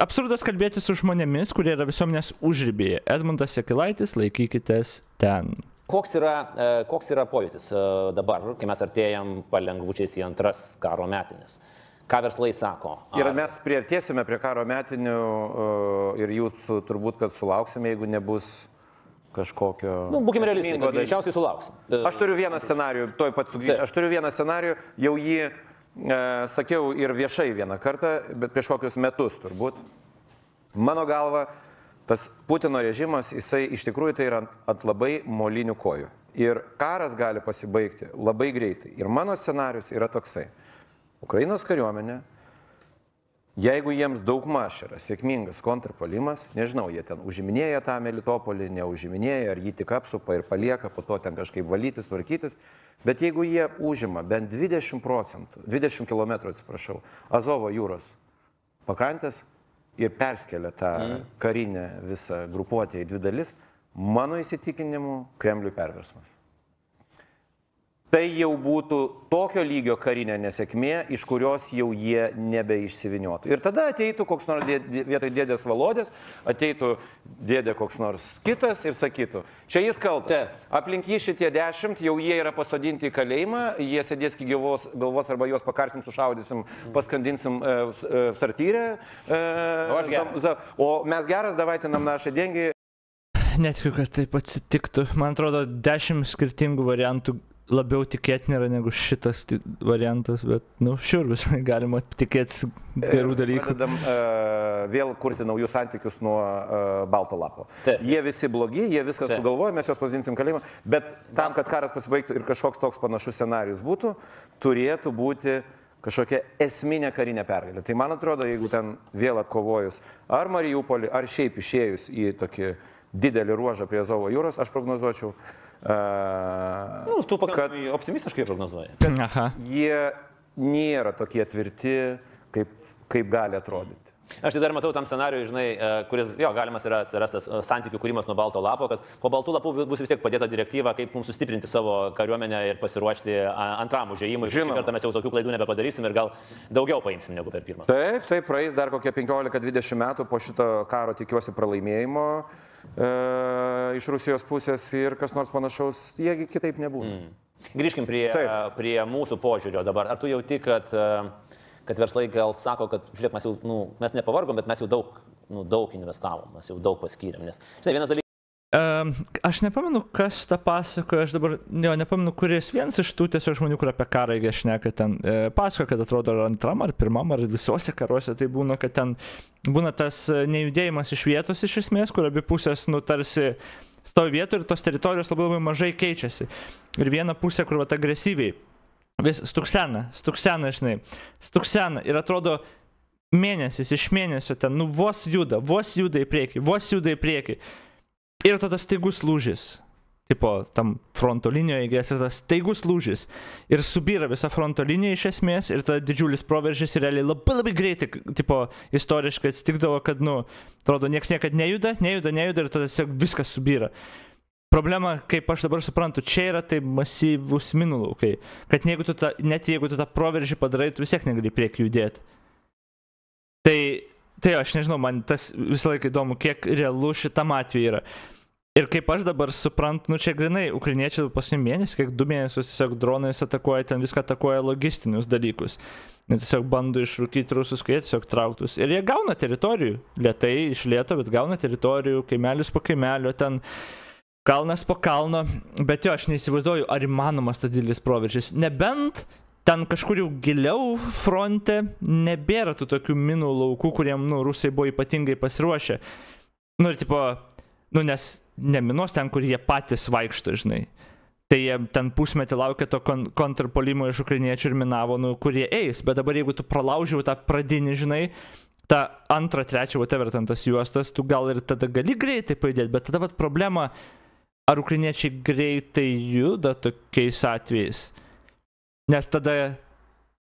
absurdas kalbėti su žmonėmis, kurie yra visuomenės užrybėje. Edmundas Sekilaitis, laikykitės ten. Koks yra, e, koks yra pojūtis e, dabar, kai mes artėjam palengvučiais į antras karo metinės? Ką verslai sako? Ir mes prieartėsime prie karo metinių e, ir jūsų turbūt, kad sulauksime, jeigu nebus kažkokio... Nu, būkime realistai, greičiausiai sulauksim. Aš turiu vieną scenarijų, toj pat sugrįžtu. Taip. Aš turiu vieną scenarijų, jau jį e, sakiau ir viešai vieną kartą, bet prieš kokius metus turbūt. Mano galva, tas Putino režimas, jisai iš tikrųjų tai yra ant, ant labai molinių kojų. Ir karas gali pasibaigti labai greitai. Ir mano scenarius yra toksai. Ukrainos kariuomenė, jeigu jiems daugmaž yra sėkmingas kontrpolimas, nežinau, jie ten užiminėja tą Melitopolį, neužiminėja, ar jį tik apsupa ir palieka, po to ten kažkaip valytis, tvarkytis, bet jeigu jie užima bent 20 procentų, 20 km, atsiprašau, Azovo jūros pakrantės ir perskelia tą mm. karinę visą grupuotę į dvi dalis, mano įsitikinimu, Kremliui perversmas. Tai jau būtų tokio lygio karinė nesėkmė, iš kurios jau jie nebeišsiviniotų. Ir tada ateitų koks nors dė, dė- vietoj dėdės valodės, ateitų dėdė koks nors kitas ir sakytų, čia jis kaltas. Aplink jį šitie dešimt, jau jie yra pasodinti į kalėjimą, jie sėdės iki gyvos galvos arba juos pakarsim, sušaudysim, paskandinsim e, e, sartyrę. E, O za- o mes geras, davaitinam našą dengi, Netikiu, kad taip atsitiktų. Man atrodo, dešimt skirtingų variantų labiau tikėtina yra negu šitas variantas, bet, nu, šiur visai galima tikėtis gerų dalykų. Pradedam uh, vėl kurti naujus santykius nuo uh, balto lapo. Taip. Jie visi blogi, jie viską Taip. sugalvoja, mes juos pazinsim kalėjimą, bet tam, kad karas pasibaigtų ir kažkoks toks panašus scenarius būtų, turėtų būti kažkokia esminė karinė pergalė. Tai man atrodo, jeigu ten vėl atkovojus ar Marijupolį, ar šiaip išėjus į tokį didelį ruožą prie Zovo jūros, aš prognozuočiau, uh, Nu, tu pakankamai optimistiškai prognozuoji. Aha. jie nėra tokie tvirti, kaip, kaip gali atrodyti. Aš tai dar matau tam scenariui, žinai, e, kuris, jo, galimas yra atsirastas e, santykių kūrimas nuo balto lapo, kad po baltų lapų bus vis tiek padėta direktyva, kaip mums sustiprinti savo kariuomenę ir pasiruošti antram užėjimui. Žinoma. kartą mes jau tokių klaidų nebepadarysim ir gal daugiau paimsim negu per pirmą. Taip, taip, praeis dar kokie 15-20 metų po šito karo tikiuosi pralaimėjimo iš Rusijos pusės ir kas nors panašaus, jiegi kitaip nebūna. Mm. Grįžkim prie, Taip. prie mūsų požiūrio dabar. Ar tu jauti, kad, e, kad verslai gal sako, kad, žiūrėk, mes jau, nu, mes nepavargom, bet mes jau daug, nu, daug investavom, mes jau daug paskyrėm. Nes, žinai, vienas dalykas. Um, aš nepamenu, kas tą pasakojo, aš dabar, jo, nepamenu, kuris vienas iš tų tiesiog žmonių, kur apie karą jie šneka ten, e, pasakojo, kad atrodo ar antram, ar pirmam, ar visuose karuose, tai būna, kad ten būna tas e, nejudėjimas iš vietos iš esmės, kur abi pusės, nu, tarsi stovi vietoje ir tos teritorijos labai labai mažai keičiasi. Ir viena pusė, kur vat agresyviai, vis stuksena, stuksena, žinai, stuksena ir atrodo, mėnesis iš mėnesio ten, nu, vos juda, vos juda į priekį, vos juda į priekį. Ir tada staigus lūžis. Tipo, tam fronto linijoje įgės ir tas staigus lūžis. Ir subyra visa fronto linija iš esmės ir tada didžiulis proveržis ir realiai labai labai greitai, tipo, istoriškai atsitikdavo, kad, nu, atrodo, niekas niekada nejuda, nejuda, nejuda ir tada tiesiog viskas subyra. Problema, kaip aš dabar suprantu, čia yra tai masyvus minų laukai. Kad jeigu tu tą, net jeigu tu tą proveržį padarai, tu vis tiek negali į priekį judėti. Tai, aš nežinau, man tas visą laiką įdomu, kiek realu šitam atveju yra. Ir kaip aš dabar suprantu, nu čia grinai, ukriniečiai paskutinį mėnesį, kiek du mėnesius tiesiog dronais atakuoja, ten viską atakuoja logistinius dalykus. Nes tiesiog bando išrūkyti rusus, kai jie tiesiog trauktus. Ir jie gauna teritorijų, lietai iš lieto, bet gauna teritorijų, kaimelis po kaimelio, ten kalnas po kalno. Bet jo, aš neįsivaizduoju, ar įmanomas tas didelis proveržis. Nebent ten kažkur jau giliau fronte nebėra tų tokių minų laukų, kuriem, nu, rusai buvo ypatingai pasiruošę. Nu, ir tipo, nu, nes neminos ten, kur jie patys vaikšto, žinai. Tai jie ten pusmetį laukia to kon kontrpolimo iš ukrainiečių ir minavo, nu, kurie eis. Bet dabar jeigu tu pralaužiau tą pradinį, žinai, tą antrą, trečią, whatever ten tas juostas, tu gal ir tada gali greitai pajudėti, bet tada vat problema, ar ukrainiečiai greitai juda tokiais atvejais. Nes tada,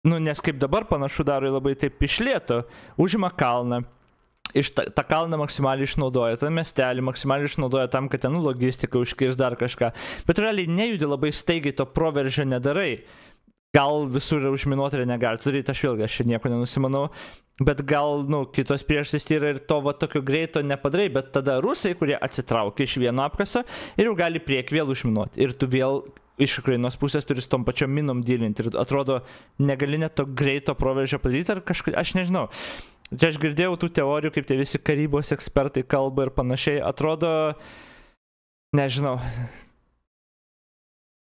nu, nes kaip dabar panašu daro labai taip išlėto, užima kalną, iš tą, tą kalną maksimaliai išnaudoja, tą miestelį maksimaliai išnaudoja tam, kad ten nu, logistika užkirs dar kažką. Bet realiai nejudi labai staigiai to proveržio nedarai. Gal visur užminuoti ir negali daryti, aš vėlgi aš čia nieko nenusimanau. Bet gal, nu, kitos priežastys yra ir to va tokio greito nepadarai, bet tada rusai, kurie atsitraukia iš vieno apkaso ir jau gali priek vėl užminuoti. Ir tu vėl iš Ukrainos pusės turi su tom pačiom minom dylinti. Ir atrodo, negali net to greito proveržio padaryti ar kažkaip, aš nežinau. Čia aš girdėjau tų teorijų, kaip tie visi karybos ekspertai kalba ir panašiai. Atrodo, nežinau.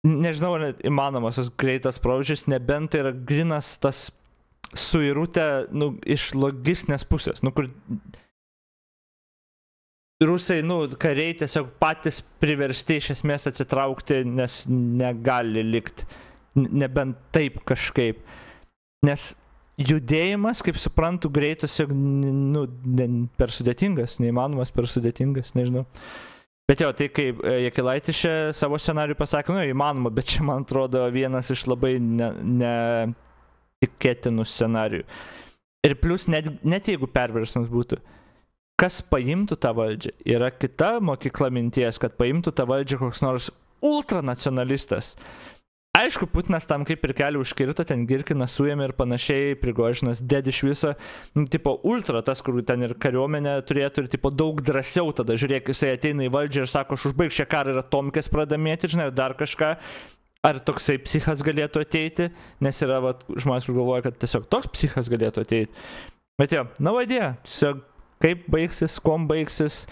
Nežinau, ar įmanomas tas greitas proveržis, nebent tai yra grinas tas suirutė nu, iš logistinės pusės, nu, kur rusai, nu, kariai tiesiog patys priversti iš esmės atsitraukti, nes negali likti, nebent taip kažkaip. Nes judėjimas, kaip suprantu, greitas, nu, ne, per sudėtingas, neįmanomas per sudėtingas, nežinau. Bet jo, tai kaip e, Jekilaitis čia savo scenarių pasakė, nu, įmanoma, bet čia man atrodo vienas iš labai ne, ne tikėtinų scenarių. Ir plus, net, net jeigu perversmas būtų, kas paimtų tą valdžią, yra kita mokykla minties, kad paimtų tą valdžią koks nors ultranacionalistas. Aišku, Putinas tam kaip ir kelią užkirto, ten Girkina suėmė ir panašiai, Prigožinas dėd iš viso, nu, tipo ultra, tas, kur ten ir kariuomenė turėtų ir tipo daug drąsiau tada, žiūrėk, jisai ateina į valdžią ir sako, aš užbaigsiu šią karą ir atomkės pradamėti, žinai, dar kažką, ar toksai psichas galėtų ateiti, nes yra vat, žmonės, kur galvoja, kad tiesiog toks psichas galėtų ateiti. Bet jo, navo idėja, tiesiog kaip baigsis, kuom baigsis,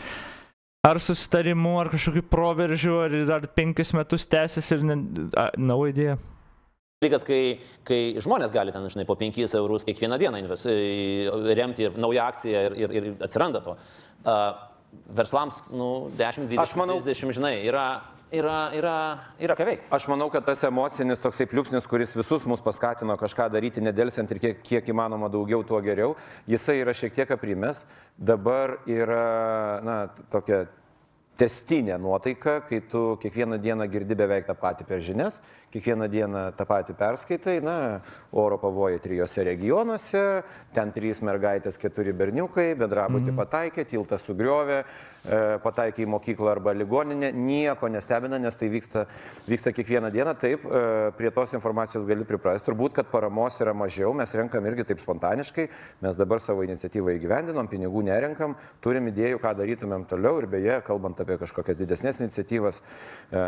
ar susitarimu, ar kažkokiu proveržiu, ar dar penkis metus tęsis ir navo idėja. Dalykas, kai, kai žmonės gali ten, žinai, po 5 eurus kiekvieną dieną invest, remti ir naują akciją ir, ir, ir atsiranda to. Uh, verslams, nu, 10, 20, manau, 30, žinai, yra yra, yra, yra ką veikti. Aš manau, kad tas emocinis toksai pliūpsnis, kuris visus mus paskatino kažką daryti nedelsiant ir kiek, kiek įmanoma daugiau, tuo geriau, jisai yra šiek tiek aprimęs. Dabar yra, na, tokia testinė nuotaika, kai tu kiekvieną dieną girdi beveik tą patį per žinias, kiekvieną dieną tą patį perskaitai, na, oro pavojai trijose regionuose, ten trys mergaitės, keturi berniukai, bendrabutį mm. pataikė, tiltą sugriovė, e, pataikė į mokyklą arba ligoninę, nieko nestebina, nes tai vyksta, vyksta kiekvieną dieną, taip, e, prie tos informacijos gali priprasti, turbūt, kad paramos yra mažiau, mes renkam irgi taip spontaniškai, mes dabar savo iniciatyvą įgyvendinom, pinigų nerenkam, turim idėjų, ką darytumėm toliau ir beje, kalbant apie kažkokias didesnės iniciatyvas, e,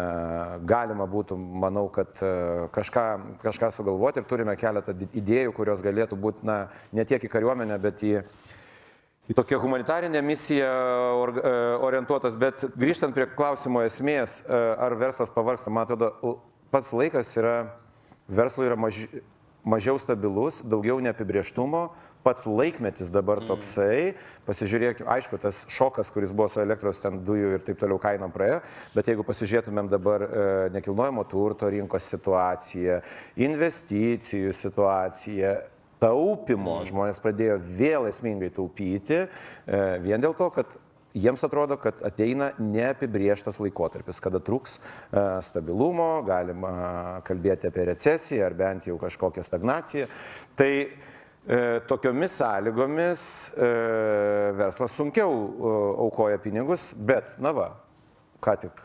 galima būtų, manau, kad E, kažką, kažką sugalvoti ir turime keletą idėjų, kurios galėtų būti, na, ne tiek į kariuomenę, bet į, į tokią humanitarinę misiją or, e, orientuotas. Bet grįžtant prie klausimo esmės, e, ar verslas pavarksta, man atrodo, pats laikas yra, verslui yra maži, mažiau stabilus, daugiau neapibrieštumo, pats laikmetis dabar mm. toksai, pasižiūrėkime, aišku, tas šokas, kuris buvo su elektros ten dujų ir taip toliau kainom praėjo, bet jeigu pasižiūrėtumėm dabar e, nekilnojamo turto rinkos situaciją, investicijų situaciją, taupimo, mm. žmonės pradėjo vėl esmingai taupyti, e, vien dėl to, kad jiems atrodo, kad ateina neapibrieštas laikotarpis, kada truks e, stabilumo, galima kalbėti apie recesiją ar bent jau kažkokią stagnaciją. Tai tokiomis sąlygomis e, verslas sunkiau e, aukoja pinigus, bet, na va, ką tik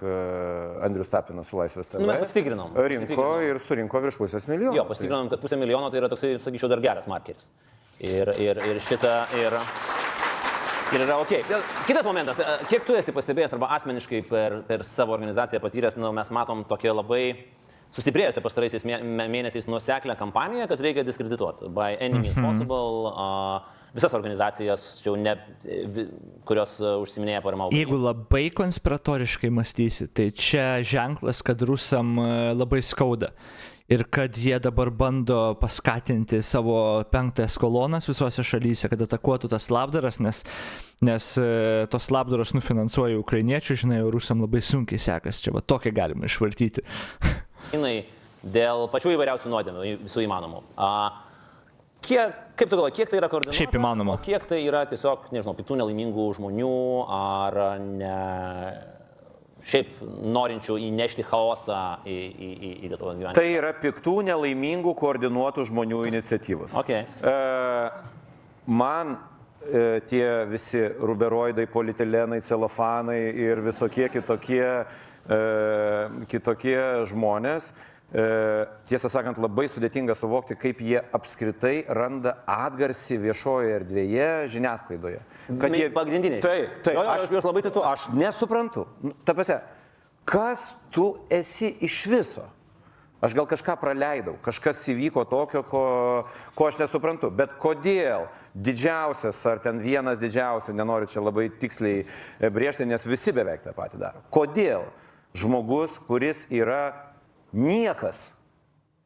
Andrius Tapinas su Laisvės TV. Nu, mes pasitikrinom. Rinko pasitikrinom. ir surinko virš pusės milijono. Jo, pasitikrinom, kad pusė milijono tai yra toksai, sakyčiau, dar geras markeris. Ir, ir, ir šitą, ir, ir yra ok. Kitas momentas, kiek tu esi pastebėjęs arba asmeniškai per, per savo organizaciją patyręs, nu, mes matom tokia labai sustiprėjusią pastaraisiais mėnesiais nuoseklę kampaniją, kad reikia diskredituoti. By any means mhm. possible. Uh, visas organizacijas, ne, kurios užsiminėja parama. Jeigu labai konspiratoriškai mąstysi, tai čia ženklas, kad rusam labai skauda. Ir kad jie dabar bando paskatinti savo penktąjas kolonas visose šalyse, kad atakuotų tas labdaras, nes, nes tos labdaros nufinansuoja ukrainiečių, žinai, rusam labai sunkiai sekasi. Čia va tokia galima išvartyti. jinai dėl pačių įvairiausių nuodėmių, visų įmanomų. A, kiek, kaip tu galvoji, kiek tai yra koordinuota? Šiaip įmanoma. Kiek tai yra tiesiog, nežinau, piktų nelaimingų žmonių ar ne, šiaip norinčių įnešti chaosą į, į, į, į Lietuvos gyvenimą? Tai yra piktų nelaimingų koordinuotų žmonių iniciatyvos. Okay. E, man e, tie visi ruberoidai, politilenai, celofanai ir visokie kitokie kitokie žmonės e, tiesą sakant, labai sudėtinga suvokti, kaip jie apskritai randa atgarsį viešojoje erdvėje, žiniasklaidoje. Kad jie pagrindiniai. Taip, taip. Jo, jo, aš juos labai cituoju. Aš nesuprantu. Nu, Ta prasme, kas tu esi iš viso? Aš gal kažką praleidau, kažkas įvyko tokio, ko, ko aš nesuprantu. Bet kodėl didžiausias, ar ten vienas didžiausių, nenoriu čia labai tiksliai e, brėžti, nes visi beveik tą patį daro. Kodėl žmogus, kuris yra niekas,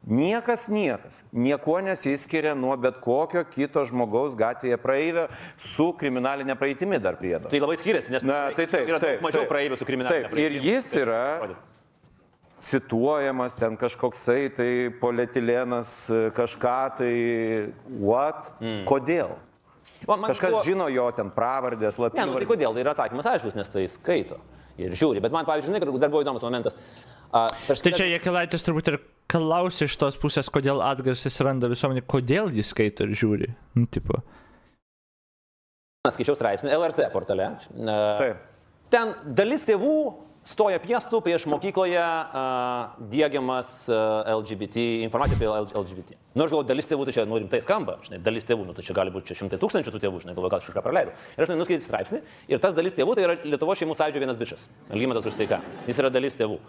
niekas, niekas, niekuo nesiskiria nuo bet kokio kito žmogaus gatvėje praeivio su kriminalinė praeitimi dar priedo. Tai labai skiriasi, nes Na, tai taip, yra taip, mažiau praeivių su kriminalinė Taip, ir jis yra cituojamas ten kažkoksai tai polietilenas, kažką tai, what, mm. kodėl? Man, man Kažkas buvo- žino jo ten pravardės, Ne, nu tai kodėl? Tai yra atsakymas aiškus, nes tai skaito ir žiūri. Bet man, pavyzdžiui, žinai, dar buvo įdomus momentas. A, prieš Tai kelias- čia Jekilaitis turbūt ir klausė iš tos pusės, kodėl atgarsis randa visuomenį, kodėl jis skaito ir žiūri. Nu, tipo. skaičiau straipsnį LRT portale. Taip. Ten dalis tėvų stoja piestų prieš mokykloje uh, dėgiamas uh, LGBT, informacija apie LGBT. Nu, aš galvoju, dalis tėvų tai čia, nu, rimtai skamba, žinai, dalis tėvų, nu, tai čia gali būti čia šimtai tūkstančių tų tėvų, žinai, galvoju, gal aš kažką praleidau. Ir aš nuskaityti straipsnį, ir tas dalis tėvų tai yra Lietuvo šeimų sąjūdžio vienas bičias, Algymantas Užtaika. Jis yra dalis tėvų.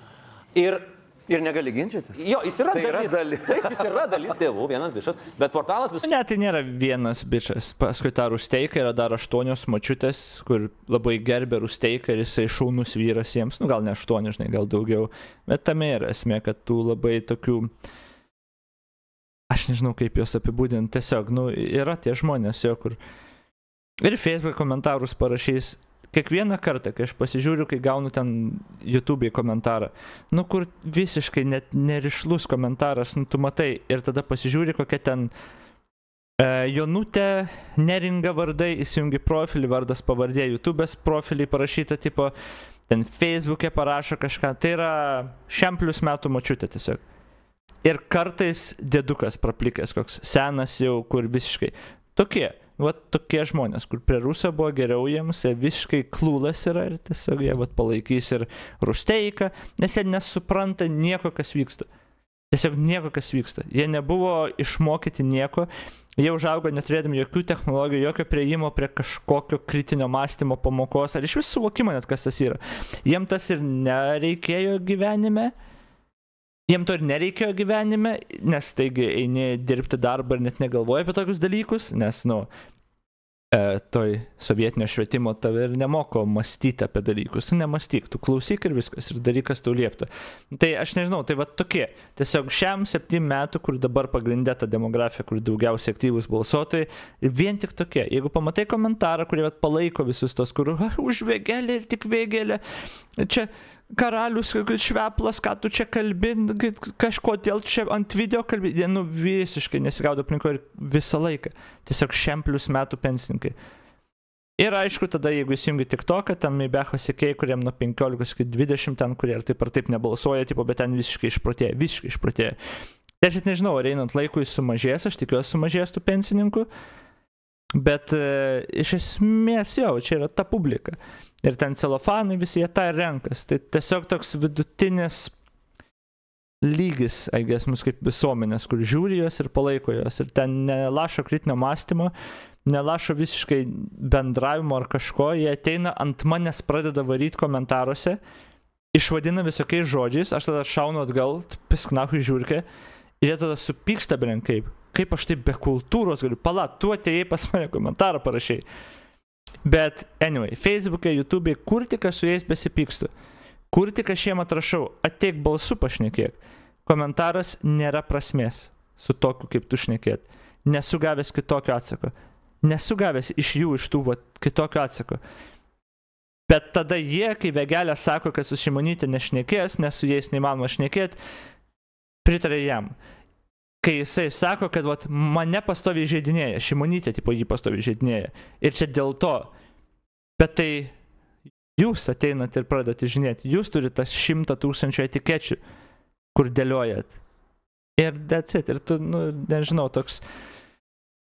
Ir Ir negali ginčytis. jo, jis yra Tai yra dalis. dalis. Taip, jis yra dalis tėvų, vienas bičias, bet portalas visų Ne, tai nėra vienas bičias. Paskui tą rusteiką yra dar aštuonios mačiutės, kur labai gerbė rusteiką ir jisai šaunus vyras jiems. Nu, gal ne aštuoni, žinai, gal daugiau. Bet tame yra esmė, kad tų labai tokių... Aš nežinau, kaip juos apibūdinti. Tiesiog, nu, yra tie žmonės jo, kur... Ir Facebook komentarus parašys. Kiekvieną kartą, kai aš pasižiūriu, kai gaunu ten YouTube komentarą, nu kur visiškai net nerišlus komentaras, nu tu matai ir tada pasižiūri, kokia ten e, Jonutė, neringa vardai, įsijungi profilį, vardas pavardė, YouTube'ės profilį parašyta, tipo, ten Facebook'e parašo kažką, tai yra šiam plus metų mačiutė tiesiog. Ir kartais dėdukas praplikęs, koks senas jau, kur visiškai tokie. Va tokie žmonės, kur prie Rusą buvo geriau jiems, jie visiškai klūlas yra ir tiesiog jie vat, palaikys ir Rusteiką, nes jie nesupranta nieko, kas vyksta. Tiesiog nieko, kas vyksta. Jie nebuvo išmokyti nieko, jie užaugo neturėdami jokių technologijų, jokio prieimo prie kažkokio kritinio mąstymo pamokos, ar iš vis suvokimo net kas tas yra. Jiem tas ir nereikėjo gyvenime, Jiem to ir nereikėjo gyvenime, nes taigi eini dirbti darbą ir net negalvoji apie tokius dalykus, nes, nu, e, toj sovietinio švietimo tave ir nemoko mąstyti apie dalykus. Tu nemastyk, tu klausyk ir viskas, ir daryk, kas tau liepta. Tai aš nežinau, tai va tokie. Tiesiog šiam septym metų, kur dabar pagrindė ta demografija, kur daugiausiai aktyvus balsuotojai, vien tik tokie. Jeigu pamatai komentarą, kurie palaiko visus tos, kur "Ah, už vėgelę ir tik vėgelę, čia karalius, šveplas, ką tu čia kalbi, kažkodėl čia ant video kalbi, jie nu visiškai nesigaudo aplinkoje ir visą laiką. Tiesiog šiam plus metų pensininkai. Ir aišku, tada jeigu įsijungi tik to, kad ten Meibecho sėkėjai, kuriem nuo 15 iki 20 ten, kurie ir taip ar taip nebalsuoja, tipo, bet ten visiškai išprotėję, visiškai išprotėję. Tai aš net nežinau, ar einant laikui sumažės, aš tikiuosi sumažės tų pensininkų, bet e, iš esmės jau, čia yra ta publika. Ir ten celofanai visi jie tą renkas. Tai tiesiog toks vidutinis lygis, aigės mus kaip visuomenės, kur žiūri juos ir palaiko juos. Ir ten nelašo kritinio mąstymo, nelašo visiškai bendravimo ar kažko, jie ateina ant manęs, pradeda varyti komentaruose, išvadina visokiais žodžiais, aš tada šaunu atgal, pisknahu žiūrkė, ir jie tada supyksta bren kaip. Kaip aš taip be kultūros galiu, pala, tu atėjai pas mane komentarą parašai. Bet, anyway, Facebook'e, YouTube'e, kur tik aš su jais besipykstu. Kur tik aš jiem atrašau, ateik balsu pašnekėk. Komentaras nėra prasmės su tokiu, kaip tu šnekėt. Nesu gavęs kitokio atsako. Nesu gavęs iš jų, iš tų vat, kitokio atsako. Bet tada jie, kai vegelė sako, kad su šimonytė nešnekės, nes su jais neįmanoma šnekėti, pritarė jam. Kai jisai sako, kad vat, mane pastoviai žaidinėja, šimonytė tipo jį pastoviai žaidinėja. Ir čia dėl to. Bet tai jūs ateinat ir pradedat žinėti, jūs turite tą šimtą tūkstančių etikečių, kur dėliojat. Ir that's it. Ir tu, nu, nežinau, toks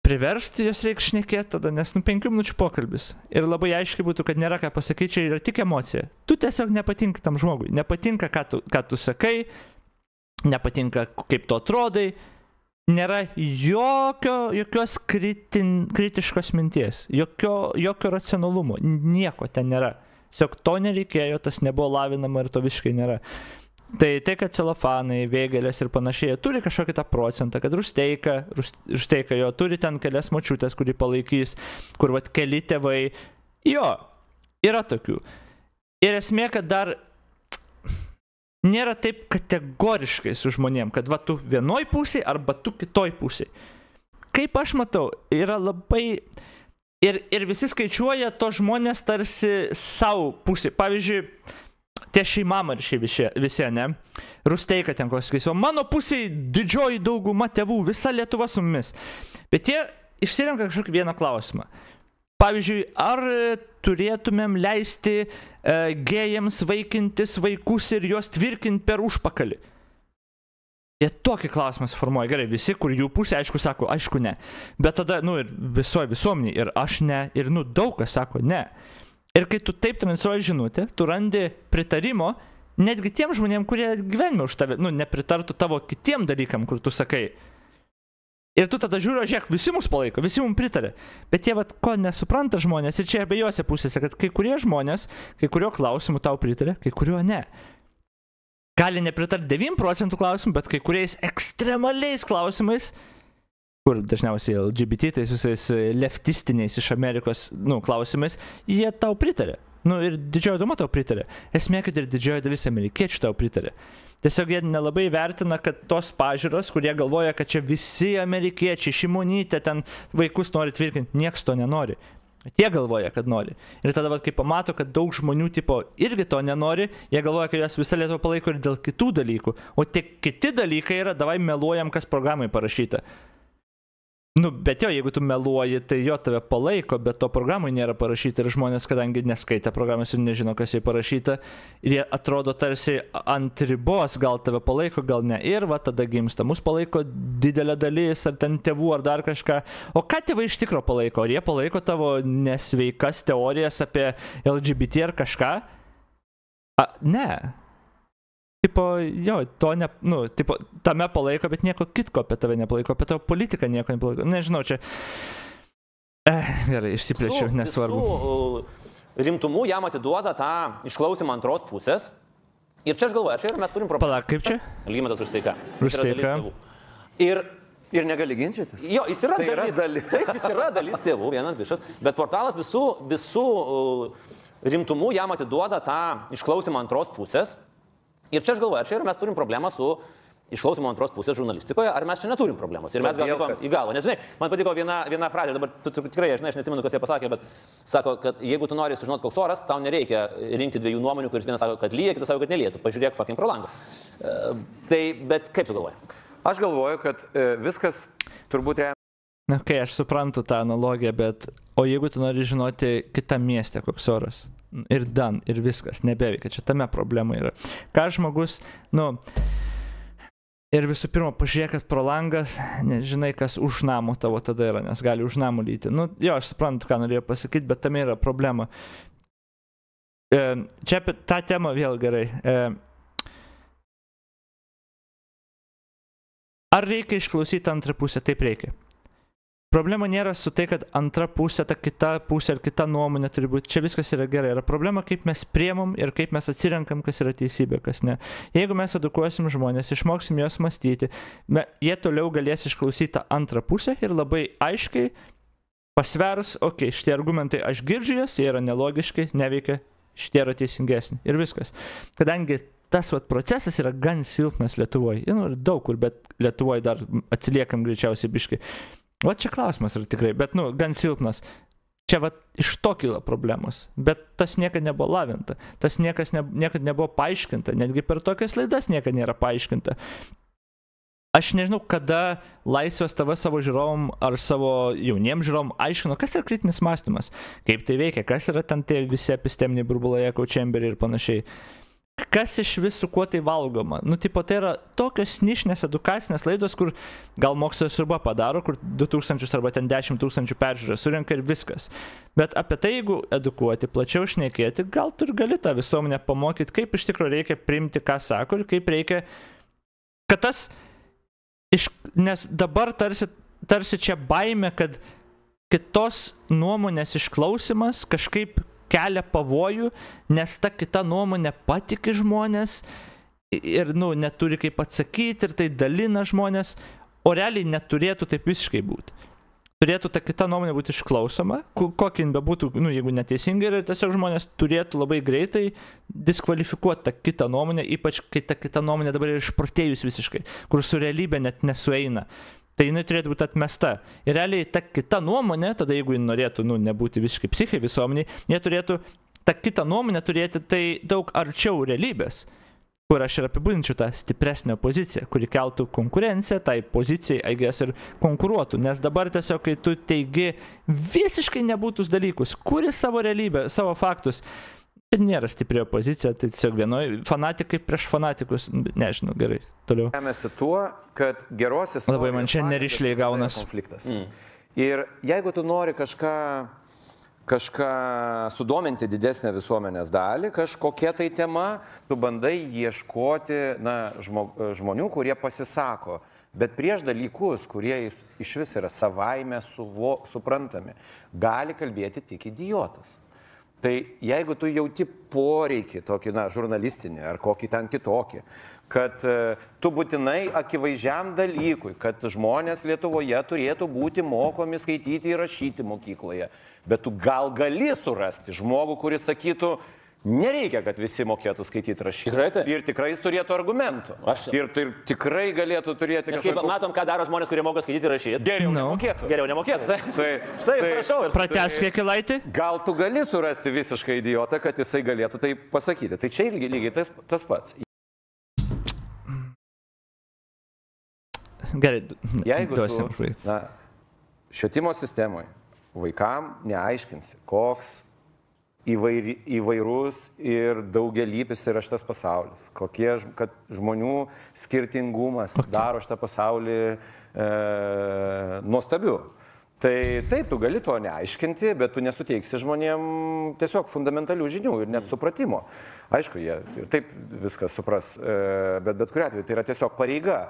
priversti jos reikia šnekėti tada, nes nu penkių minučių pokalbis. Ir labai aiškiai būtų, kad nėra ką pasakyti, čia yra tik emocija. Tu tiesiog nepatinka tam žmogui. Nepatinka, ką tu, ką tu sakai, nepatinka kaip tu atrodai, nėra jokio, jokios kritin, kritiškos minties, jokio, jokio racionalumo, nieko ten nėra. Tiesiog to nereikėjo, tas nebuvo lavinama ir to visiškai nėra. Tai tai, kad celofanai, vėgelės ir panašiai, turi kažkokį tą procentą, kad rusteika, rusteika jo turi ten kelias mačiutės, kurį palaikys, kur vat keli tėvai, jo, yra tokių. Ir esmė, kad dar nėra taip kategoriškai su žmonėm, kad va tu vienoj pusėje arba tu kitoj pusėje. Kaip aš matau, yra labai Ir, ir visi skaičiuoja to žmonės tarsi savo pusė. Pavyzdžiui, tie šeimamarišiai visi, visi, ne? Rusteika ten koks skaičiuoja. Mano pusėje didžioji dauguma tėvų, visa Lietuva su mumis. Bet jie išsirenka kažkokį vieną klausimą. Pavyzdžiui, ar turėtumėm leisti e, gėjams vaikintis vaikus ir juos tvirkinti per užpakalį? Jie tokį klausimą suformuoja. Gerai, visi, kur jų pusė, aišku, sako, aišku, ne. Bet tada, nu, ir visoji visuomenė, ir aš ne, ir, nu, daug kas sako ne. Ir kai tu taip transliuoji žinutę, tu randi pritarimo netgi tiem žmonėm, kurie gyvenime už tave, nu, nepritartų tavo kitiem dalykam, kur tu sakai. Ir tu tada žiūri, žiūrėk, visi mus palaiko, visi mums pritarė. Bet jie, vad, ko nesupranta žmonės, ir čia abiejose pusėse, kad kai kurie žmonės, kai kurio klausimu tau pritarė, kai kurio ne gali nepritarti 9 procentų klausimų, bet kai kuriais ekstremaliais klausimais, kur dažniausiai LGBT, tais visais leftistiniais iš Amerikos nu, klausimais, jie tau pritarė. Nu ir didžioji dauguma tau pritarė. Esmė, kad ir didžioji dalis amerikiečių tau pritarė. Tiesiog jie nelabai vertina, kad tos pažiūros, kurie galvoja, kad čia visi amerikiečiai, šimonytė ten vaikus nori tvirtinti, nieks to nenori. Tie galvoja, kad nori. Ir tada, vat, kai pamato, kad daug žmonių tipo irgi to nenori, jie galvoja, kad juos visą Lietuvą palaiko ir dėl kitų dalykų. O tie kiti dalykai yra, davai meluojam, kas programai parašyta. Nu, bet jo, jeigu tu meluoji, tai jo tave palaiko, bet to programai nėra parašyta ir žmonės, kadangi neskaitė programos ir nežino, kas jai parašyta, ir jie atrodo tarsi ant ribos, gal tave palaiko, gal ne. Ir va tada gimsta, mus palaiko didelė dalis, ar ten tėvų, ar dar kažką. O ką tėvai iš tikro palaiko? Ar jie palaiko tavo nesveikas teorijas apie LGBT ar kažką? A, ne. Tipo, jo, to ne, nu, tipo, tame palaiko, bet nieko kitko apie tave nepalaiko, apie tavo politiką nieko nepalaiko. Nežinau, čia. Eh, gerai, išsiplėčiau, nesvarbu. Su, rimtumu jam atiduoda tą išklausimą antros pusės. Ir čia aš galvoju, čia ir mes turim problemą. Palauk, kaip čia? Lygimetas užsteika. Užsteika. Ir Ir negali ginčytis. Jo, jis yra Tai yra dalis. dalis. Taip, jis yra dalis tėvų, vienas bišas, bet portalas visų, visų uh, rimtumų jam atiduoda tą išklausimą antros pusės. Ir čia aš galvoju, čia ir mes turim problemą su išklausimo antros pusės žurnalistikoje, ar mes čia neturim problemos. Ir mes gal lipam kad- į galvą. Nes, žinai, man patiko viena, viena frazė, dabar tu, tu, tikrai, žinai, aš neatsimenu, kas jie pasakė, bet sako, kad jeigu tu nori sužinoti, koks oras, tau nereikia rinkti dviejų nuomonių, kuris vienas sako, kad lyja, kitas sako, kad nelietų. Pažiūrėk, fucking pro langą. E, tai, bet kaip tu galvoji? Aš galvoju, kad e, viskas turbūt remia. Na, kai aš suprantu tą analogiją, bet o jeigu tu nori žinoti kitą miestę, koks oras. Ir dan, ir viskas, nebeveikia, čia tame problema yra. Ką žmogus, nu, ir visų pirma, pažiūrėk, kad pro langas, nežinai, kas už namo tavo tada yra, nes gali už namų lyti. Nu, jo, aš suprantu, ką norėjau pasakyti, bet tame yra problema. E, čia apie tą temą vėl gerai. E, Ar reikia išklausyti antrą pusę? Taip reikia. Problema nėra su tai, kad antra pusė, ta kita pusė ar kita nuomonė turi būti. Čia viskas yra gerai. Yra problema, kaip mes priemam ir kaip mes atsirenkam, kas yra teisybė, kas ne. Jeigu mes edukuosim žmonės, išmoksim juos mąstyti, me, jie toliau galės išklausyti tą antrą pusę ir labai aiškiai pasvers, okei, okay, šitie argumentai aš girdžiu jas, jie yra nelogiški, neveikia, šitie yra teisingesni. Ir viskas. Kadangi tas vat, procesas yra gan silpnas Lietuvoje. Nu, ir daug kur, bet Lietuvoje dar atsiliekam greičiausiai biškai. O čia klausimas yra tikrai, bet, nu, gan silpnas. Čia va iš to kyla problemos. Bet tas niekada nebuvo lavinta. Tas niekas ne, niekada nebuvo paaiškinta. Netgi per tokias laidas niekada nėra paaiškinta. Aš nežinau, kada Laisvės TV savo žiūrovom ar savo jauniems žiūrovom aiškino, kas yra kritinis mąstymas, kaip tai veikia, kas yra ten tie visi episteminiai burbulai, kaučemberiai ir panašiai kas iš vis su kuo tai valgoma. Nu, tipo, tai yra tokios nišinės edukacinės laidos, kur gal mokslas arba padaro, kur 2000 arba ten 10 tūkstančių peržiūrą surinka ir viskas. Bet apie tai, jeigu edukuoti, plačiau šnekėti, gal tu ir gali tą visuomenę pamokyti, kaip iš tikrųjų reikia priimti, ką sako ir kaip reikia kad tas, iš, nes dabar tarsi, tarsi čia baime, kad kitos nuomonės išklausimas kažkaip kelia pavojų, nes ta kita nuomonė patiki žmonės ir, nu, neturi kaip atsakyti ir tai dalina žmonės, o realiai neturėtų taip visiškai būti. Turėtų ta kita nuomonė būti išklausoma, kokia jin bebūtų, nu, jeigu neteisinga, ir tiesiog žmonės turėtų labai greitai diskvalifikuoti tą kitą nuomonę, ypač kai ta kita nuomonė dabar yra išprotėjus visiškai, kur su realybė net nesueina tai jinai turėtų būti atmesta. Ir realiai ta kita nuomonė, tada jeigu jin norėtų, nu, nebūti visiškai psichai visuomeniai, jie turėtų tą kitą nuomonę turėti tai daug arčiau realybės kur aš ir apibūdinčiau tą stipresnę poziciją, kuri keltų konkurenciją tai pozicijai, aigės ir konkuruotų. Nes dabar tiesiog, kai tu teigi visiškai nebūtus dalykus, kuri savo realybę, savo faktus, Ir nėra stipri opozicija, tai tiesiog vienoje fanatikai prieš fanatikus, nežinau, gerai, toliau. Remiasi tuo, kad gerosis... Labai man čia nerišliai gaunas. Konfliktas. Mm. Ir jeigu tu nori kažką, kažką sudominti didesnę visuomenės dalį, kažkokia tai tema, tu bandai ieškoti na, žmo, žmonių, kurie pasisako. Bet prieš dalykus, kurie iš vis yra savaime suvo, suprantami, gali kalbėti tik idiotas. Tai jeigu tu jauti poreikį tokį, na, žurnalistinį ar kokį ten kitokį, kad e, tu būtinai akivaizdžiam dalykui, kad žmonės Lietuvoje turėtų būti mokomi skaityti ir rašyti mokykloje, bet tu gal gali surasti žmogų, kuris sakytų, Nereikia, kad visi mokėtų skaityti rašyti. Tikrai tai? Ir tikrai jis turėtų argumentų. Aš... Ir tai tikrai galėtų turėti kažkokį... Kažkaip matom, ką daro žmonės, kurie moka skaityti ir rašyti. Geriau no. nemokėtų. Geriau nemokėtų. Tai, tai, štai, tai, prašau. Ir... Pratęs kiek įlaitį? Gal tu gali surasti visiškai idiotą, kad jisai galėtų tai pasakyti. Tai čia irgi lygiai tas, tas pats. Gerai. Jeigu tu, na, švietimo sistemoje vaikam neaiškinsi, koks įvairi, įvairus ir daugialypis yra šitas pasaulis. Kokie, kad žmonių skirtingumas okay. daro šitą pasaulį e, nuostabiu. Tai taip, tu gali to neaiškinti, bet tu nesuteiksi žmonėm tiesiog fundamentalių žinių ir net supratimo. Aišku, jie ir taip viską supras, e, bet bet kuriu atveju tai yra tiesiog pareiga.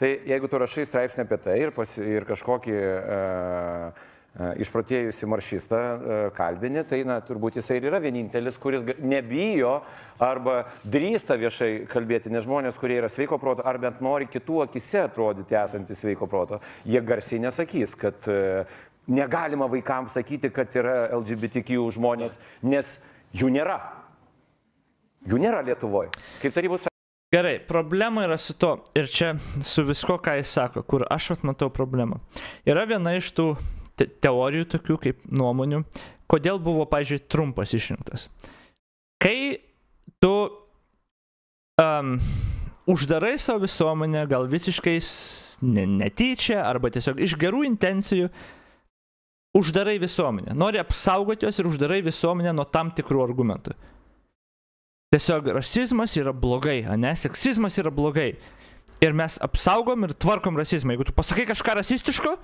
Tai jeigu tu rašai straipsnį apie tai ir, pasi, ir kažkokį E, išprotėjusi maršistą e, kalbinį, tai na, turbūt jisai ir yra vienintelis, kuris nebijo arba drįsta viešai kalbėti, nes žmonės, kurie yra sveiko proto, ar bent nori kitų akise atrodyti esantys sveiko proto, jie garsiai nesakys, kad e, negalima vaikams sakyti, kad yra LGBTQ žmonės, nes jų nėra. Jų nėra Lietuvoje. Kaip tarybų Gerai, problema yra su to, ir čia su visko, ką jis sako, kur aš matau problemą. Yra viena iš tų te teorijų tokių kaip nuomonių, kodėl buvo, pažiūrėjau, trumpas išrinktas. Kai tu um, uždarai savo visuomenę, gal visiškai ne, netyčia, arba tiesiog iš gerų intencijų, uždarai visuomenę. Nori apsaugoti jos ir uždarai visuomenę nuo tam tikrų argumentų. Tiesiog rasizmas yra blogai, ne? Seksizmas yra blogai. Ir mes apsaugom ir tvarkom rasizmą. Jeigu tu pasakai kažką rasistiško,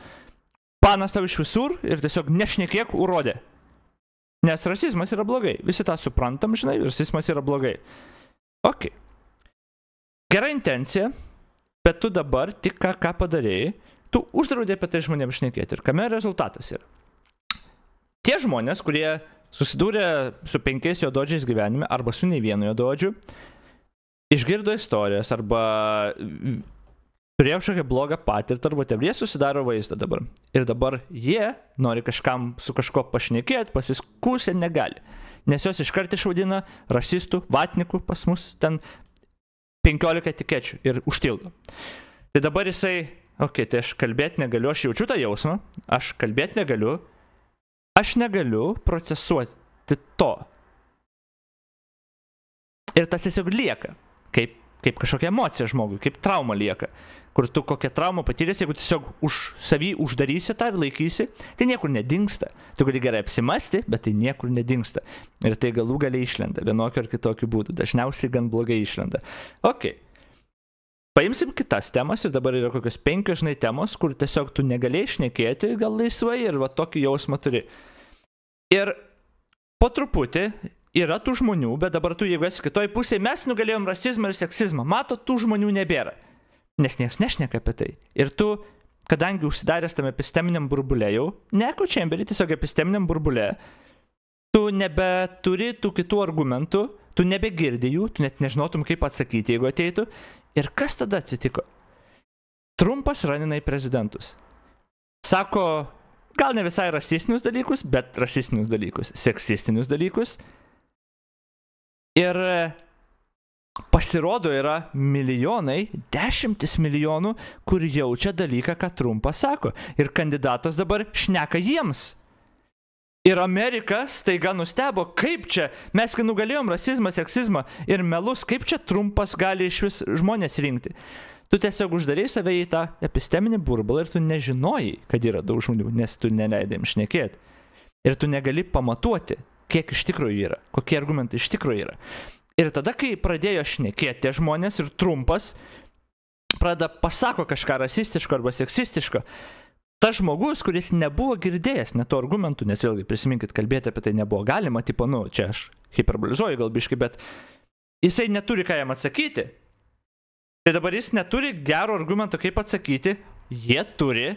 panas tau iš visur ir tiesiog nešnekėk urodė. Nes rasizmas yra blogai. Visi tą suprantam, žinai, rasizmas yra blogai. Ok. Gera intencija, bet tu dabar tik ką, ką padarėjai, tu uždraudė apie tai žmonėms šnekėti. Ir kame rezultatas yra? Tie žmonės, kurie susidūrė su penkiais juododžiais gyvenime arba su nei vienu juododžiu, išgirdo istorijas arba turėjo kažkokią blogą patirtį arba tėvai, jie susidaro vaizdą dabar. Ir dabar jie nori kažkam su kažko pašnekėti, pasiskusę negali. Nes jos iškart išvadina rasistų, vatnikų pas mus ten 15 etikečių ir užtildo. Tai dabar jisai, okei, okay, tai aš kalbėti negaliu, aš jaučiu tą jausmą, aš kalbėti negaliu, aš negaliu procesuoti to. Ir tas tiesiog lieka, kaip, kaip kažkokia emocija žmogui, kaip trauma lieka kur tu kokią traumą patyręs, jeigu tiesiog už savį uždarysi tą ir laikysi, tai niekur nedingsta. Tu gali gerai apsimasti, bet tai niekur nedingsta. Ir tai galų galiai išlenda, vienokiu ar kitokiu būdu. Dažniausiai gan blogai išlenda. Ok. Paimsim kitas temas ir dabar yra kokios penkios, žinai, temos, kur tiesiog tu negalėjai išnekėti gal laisvai ir va tokį jausmą turi. Ir po truputį yra tų žmonių, bet dabar tu, jeigu esi kitoj pusėje, mes nugalėjom rasizmą ir seksizmą, mato, tų žmonių nebėra. nes niekas nešneka apie tai. Ir tu, kadangi užsidaręs tam episteminiam burbulė jau, ne ko čemberį, tiesiog episteminiam burbulė, tu nebeturi tų kitų argumentų, tu nebegirdi jų, tu net nežinotum, kaip atsakyti, jeigu ateitų. Ir kas tada atsitiko? Trumpas ranina į prezidentus. Sako, gal ne visai rasistinius dalykus, bet rasistinius dalykus, seksistinius dalykus. Ir pasirodo yra milijonai, dešimtis milijonų, kur jaučia dalyką, ką Trumpas sako. Ir kandidatas dabar šneka jiems. Ir Amerika staiga nustebo, kaip čia, mes kai nugalėjom rasizmą, seksizmą ir melus, kaip čia Trumpas gali iš vis žmonės rinkti. Tu tiesiog uždarai save į tą episteminį burbulą ir tu nežinojai, kad yra daug žmonių, nes tu neleidai jiems šnekėti. Ir tu negali pamatuoti, kiek iš tikrųjų yra, kokie argumentai iš tikrųjų yra. Ir tada, kai pradėjo šnekėti žmonės ir trumpas, pradeda pasako kažką rasistiško arba seksistiško, tas žmogus, kuris nebuvo girdėjęs net to argumentų, nes vėlgi prisiminkit, kalbėti apie tai nebuvo galima, tipo, nu, čia aš hiperbolizuoju gal biškai, bet jisai neturi ką jam atsakyti. Tai dabar jis neturi gero argumento, kaip atsakyti, jie turi.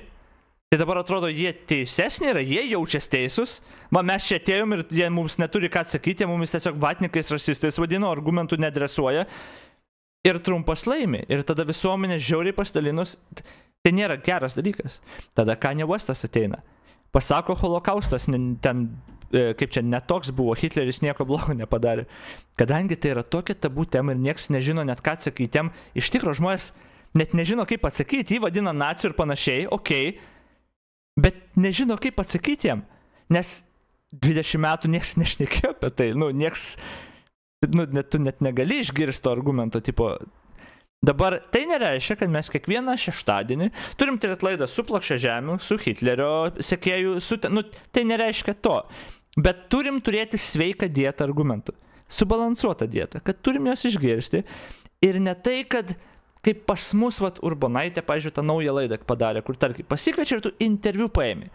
Tai dabar atrodo, jie teisesni yra, jie jaučiasi teisūs. Va, mes čia atėjom ir jie mums neturi ką atsakyti, jie mums tiesiog vatnikais rasistais vadino, argumentų nedresuoja. Ir trumpas laimi. Ir tada visuomenė žiauriai pasidalinus. Tai nėra geras dalykas. Tada Kanye Westas ateina. Pasako holokaustas, ten, kaip čia netoks buvo, Hitleris nieko blogo nepadarė. Kadangi tai yra tokia tabų tema ir niekas nežino net ką atsakyti, iš tikrųjų žmonės net nežino kaip atsakyti, jį vadina nacijų ir panašiai, okei, okay, nežino kaip atsakyti jam, nes 20 metų niekas nešnekėjo apie tai, nu, niekas, nu, net, tu net negali išgirsti to argumento, tipo, Dabar tai nereiškia, kad mes kiekvieną šeštadienį turim turėti laidą su plokščia žemė, su Hitlerio sekėjų, su... Nu, tai nereiškia to. Bet turim turėti sveiką dietą argumentų. Subalansuotą dietą, kad turim juos išgirsti. Ir ne tai, kad kaip pas mus, vat, Urbonaitė, pažiūrėjau, tą naują laidą padarė, kur, tarkim, pasikviečia ir tu interviu paėmė.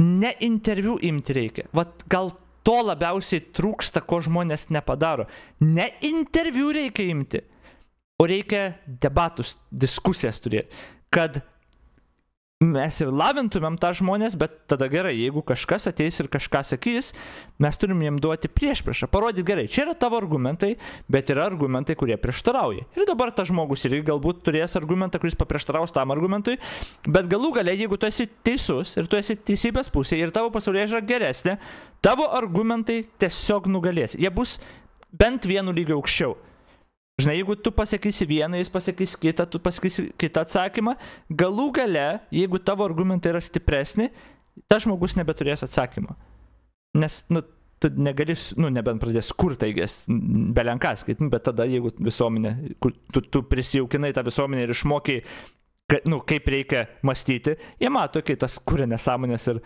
Ne interviu imti reikia. Vat gal to labiausiai trūksta, ko žmonės nepadaro. Ne interviu reikia imti, o reikia debatus, diskusijas turėti. Kad mes ir lavintumėm tą žmonės, bet tada gerai, jeigu kažkas ateis ir kažką sakys, mes turim jiem duoti prieš priešą, parodyti gerai, čia yra tavo argumentai, bet yra argumentai, kurie prieštarauja. Ir dabar tas žmogus irgi galbūt turės argumentą, kuris paprieštaraus tam argumentui, bet galų gale, jeigu tu esi teisus ir tu esi teisybės pusėje ir tavo pasaulyje yra geresnė, tavo argumentai tiesiog nugalės. Jie bus bent vienu lygiu aukščiau. Žinai, jeigu tu pasakysi vieną, jis pasakys kitą, tu pasakysi kitą atsakymą, galų gale, jeigu tavo argumentai yra stipresni, tas žmogus nebeturės atsakymo. Nes, nu, tu negali, nu, nebent pradės kurtaigės, belenkas, nu, bet tada, jeigu visuomenė, tu, tu prisijaukinai tą visuomenę ir išmokai, ka, nu, kaip reikia mąstyti, jie mato, kai tas kuria nesąmonės ir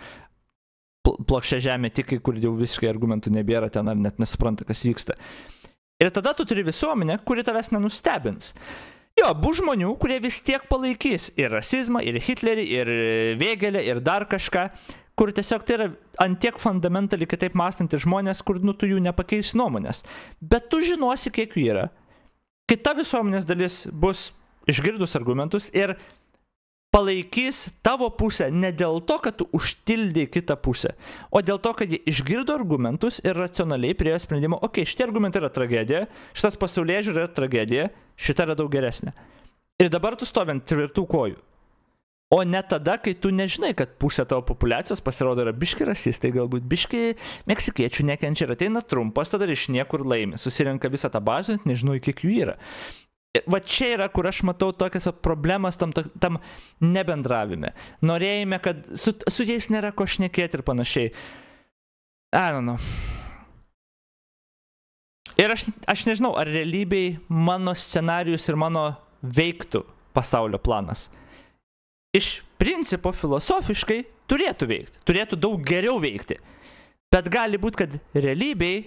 plokščia žemė tik, kur jau visiškai argumentų nebėra ten ar net nesupranta, kas vyksta. Ir tada tu turi visuomenę, kuri tavęs nenustebins. Jo, bus žmonių, kurie vis tiek palaikys ir rasizmą, ir Hitlerį, ir Vėgelį, ir dar kažką, kur tiesiog tai yra antiek fundamentaliai kitaip mąstantys žmonės, kur nu tu jų nepakeis nuomonės. Bet tu žinosi, kiek jų yra. Kita visuomenės dalis bus išgirdus argumentus ir palaikys tavo pusę ne dėl to, kad tu užtildai kitą pusę, o dėl to, kad jie išgirdo argumentus ir racionaliai priejo sprendimo, okei, okay, šitie argumentai yra tragedija, šitas pasaulyje žiūrė yra tragedija, šita yra daug geresnė. Ir dabar tu stovint tvirtų kojų. O ne tada, kai tu nežinai, kad pusė tavo populacijos pasirodo yra biški rasistai, galbūt biški meksikiečių nekenčia ir ateina trumpas, tada iš niekur laimi, susirenka visą tą bazę, nežinau, kiek jų yra. Va čia yra, kur aš matau tokias problemas tam, tam nebendravime. Norėjime, kad su, su jais nėra ko šnekėti ir panašiai. I don't know. Ir aš, aš nežinau, ar realybėj mano scenarius ir mano veiktų pasaulio planas. Iš principo filosofiškai turėtų veikti, turėtų daug geriau veikti. Bet gali būti, kad realybėj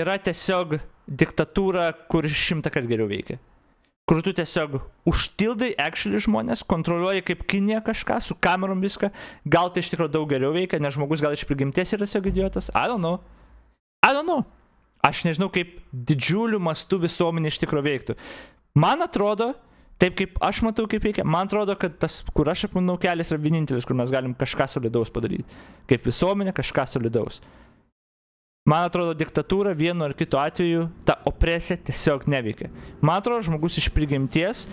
yra tiesiog diktatūra, kur šimtą kart geriau veikia. Kur tu tiesiog užtildai actually žmonės, kontroliuoji kaip Kinė kažką, su kamerom viską, gal tai iš tikrųjų daug geriau veikia, nes žmogus gal iš prigimties yra tiesiog idiotas. I don't know. I don't know. Aš nežinau, kaip didžiuliu mastu visuomenė iš tikrųjų veiktų. Man atrodo, taip kaip aš matau, kaip reikia. Man atrodo, kad tas, kur aš apmanau kelias, yra vienintelis, kur mes galim kažką solidaus padaryti. Kaip visuomenė kažką solidaus. Man atrodo, diktatūra vienu ar kitu atveju, ta opresija tiesiog neveikia. Man atrodo, žmogus iš prigimties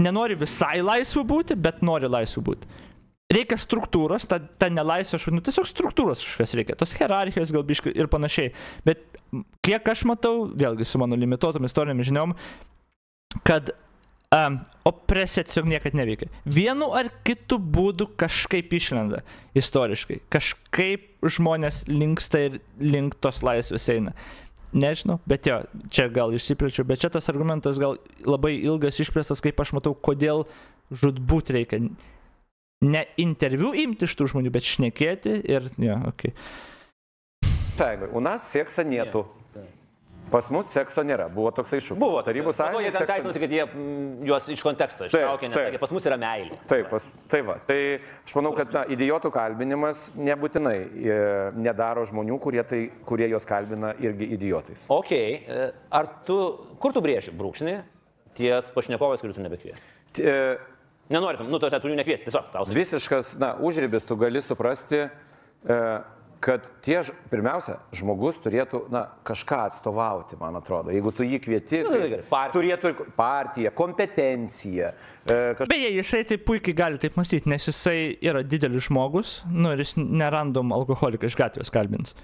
nenori visai laisvu būti, bet nori laisvu būti. Reikia struktūros, ta, ta nelaisvė, aš vadinu, tiesiog struktūros kažkas reikia, tos hierarchijos galbiškai ir panašiai. Bet kiek aš matau, vėlgi su mano limituotom istorijomis žiniom, kad um, opresija tiesiog niekad neveikia. Vienu ar kitu būdu kažkaip išlenda istoriškai. Kažkaip žmonės linksta ir link tos laisvės eina. Nežinau, bet jo, čia gal išsiplėčiau, bet čia tas argumentas gal labai ilgas išplėstas, kaip aš matau, kodėl žudbūt reikia. Ne interviu imti iš tų žmonių, bet šnekėti ir, jo, okei. Okay. Так, у нас секса нету. Pas mus sekso nėra. Buvo toksai šūkis. Buvo Tarybų to jie ten teisinosi, kad jie mm, juos iš konteksto ištraukė, nes sakė, pas mus yra meilė. Taip, pas, tai va. Tai aš manau, kad na, idiotų kalbinimas nebūtinai e, nedaro žmonių, kurie, tai, kurie juos kalbina, irgi idiotais. Ok, e, ar tu, kur tu brėži brūkšnį ties pašnekovais, kurių tu nebekviesi? T- e, Nenorim, nu, tu tu jų nekviesi, tiesiog tau. Visiškas, na, užribis tu gali suprasti, e, kad tie, pirmiausia, žmogus turėtų, na, kažką atstovauti, man atrodo. Jeigu tu jį kvieti, tai gerai, partija. turėtų partiją, kompetenciją. E, kaž... Beje, jisai taip puikiai gali taip mąstyti, nes jisai yra didelis žmogus, nu ir jis nerandom alkoholiką iš gatvės kalbins.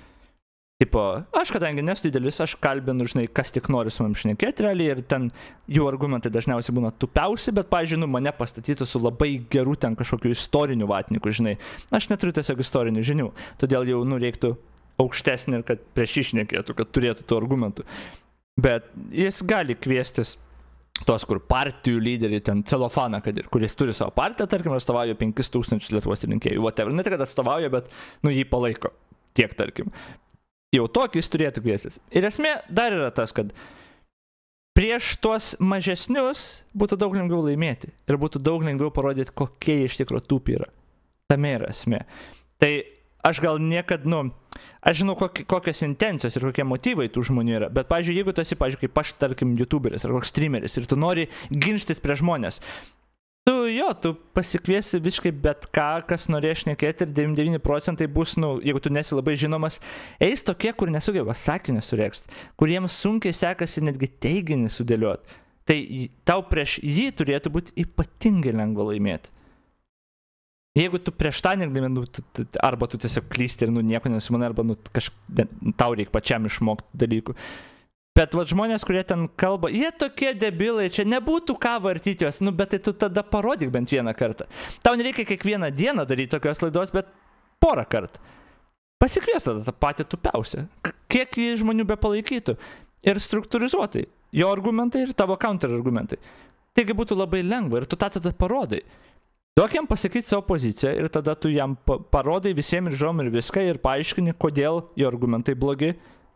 Tipo, aš kadangi nesu didelis, aš kalbinu, žinai, kas tik nori su manim šnekėti realiai ir ten jų argumentai dažniausiai būna tupiausi, bet, pažiūrėjau, nu, mane pastatytų su labai geru ten kažkokiu istoriniu vatniku, žinai. Aš neturiu tiesiog istorinių žinių, todėl jau, nu, reiktų aukštesnį ir kad prieš išnekėtų, kad turėtų tų argumentų. Bet jis gali kviestis tos, kur partijų lyderiai, ten celofaną, kad ir, kuris turi savo partiją, tarkim, atstovauja 5000 Lietuvos rinkėjų, whatever. Ne tik, kad atstovauja, bet, nu, jį palaiko. Tiek, tarkim. Jau tokį jis turėtų kviestis. Ir esmė dar yra tas, kad prieš tuos mažesnius būtų daug lengviau laimėti. Ir būtų daug lengviau parodyti, kokie iš tikrųjų tūpi yra. Tame yra esmė. Tai aš gal niekad, nu, aš žinau, kokios intencijos ir kokie motyvai tų žmonių yra, bet, pavyzdžiui, jeigu tu esi, pavyzdžiui, kaip aš, tarkim, youtuberis ar koks streameris ir tu nori ginčytis prie žmonės, jo, tu pasikviesi visiškai bet ką, kas norės šnekėti ir 99 procentai bus, nu, jeigu tu nesi labai žinomas, eis tokie, kur nesugeba sakinį sureksti, kuriems sunkiai sekasi netgi teiginį sudėlioti. Tai tau prieš jį turėtų būti ypatingai lengva laimėti. Jeigu tu prieš tą neglimė, nu, tu, tu, arba tu tiesiog klysti ir nu, nieko nesumanai, arba nu, kažkaip tau reikia pačiam išmokti dalykų. Bet va žmonės, kurie ten kalba, jie tokie debilai, čia nebūtų ką vartyti juos, nu bet tai tu tada parodyk bent vieną kartą. Tau nereikia kiekvieną dieną daryti tokios laidos, bet porą kartų. Pasikvies tada tą patį tupiausią. Kiek jį žmonių be palaikytų. Ir struktūrizuotai. Jo argumentai ir tavo counter argumentai. Taigi būtų labai lengva ir tu tą tada parodai. Duok jam pasakyti savo poziciją ir tada tu jam pa parodai visiems ir žom ir viską ir paaiškini, kodėl jo argumentai blogi,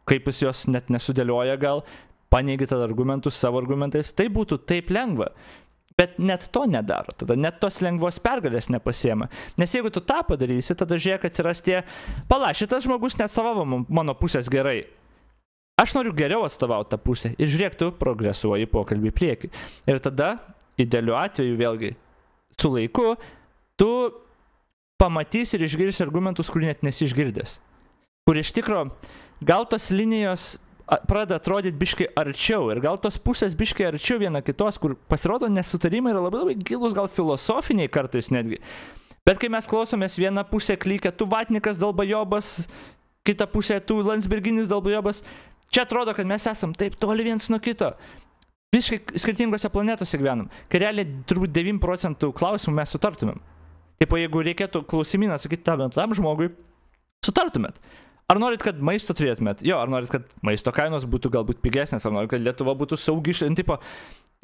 kaip jis juos net nesudėlioja gal, paneigi tada argumentus savo argumentais. Tai būtų taip lengva. Bet net to nedaro, tada net tos lengvos pergalės nepasiema. Nes jeigu tu tą padarysi, tada žiūrėk atsiras tie, pala, šitas žmogus neatstovavo man- mano pusės gerai. Aš noriu geriau atstovauti tą pusę. Ir žiūrėk, tu progresuoji pokalbį į priekį. Ir tada, idealiu atveju vėlgi, su laiku, tu pamatysi ir išgirsi argumentus, kurių net nesižgirdęs. Kur iš tikro, gal tos linijos pradeda atrodyti biškai arčiau ir gal tos pusės biškai arčiau viena kitos, kur pasirodo nesutarimai yra labai labai gilus, gal filosofiniai kartais netgi. Bet kai mes klausomės vieną pusę klykia, tu vatnikas dalbajobas, kita pusė tu Landsberginis dalbajobas, čia atrodo, kad mes esam taip toli viens nuo kito. Visiškai skirtingose planetose gyvenam. Kai realiai turbūt 9 procentų klausimų mes sutartumėm. Taip, jeigu reikėtų klausimyną sakyti tam, tam žmogui, sutartumėt. Ar norit, kad maisto turėtumėt? Jo, ar norit, kad maisto kainos būtų galbūt pigesnės, ar norit, kad Lietuva būtų saugi iš tipo.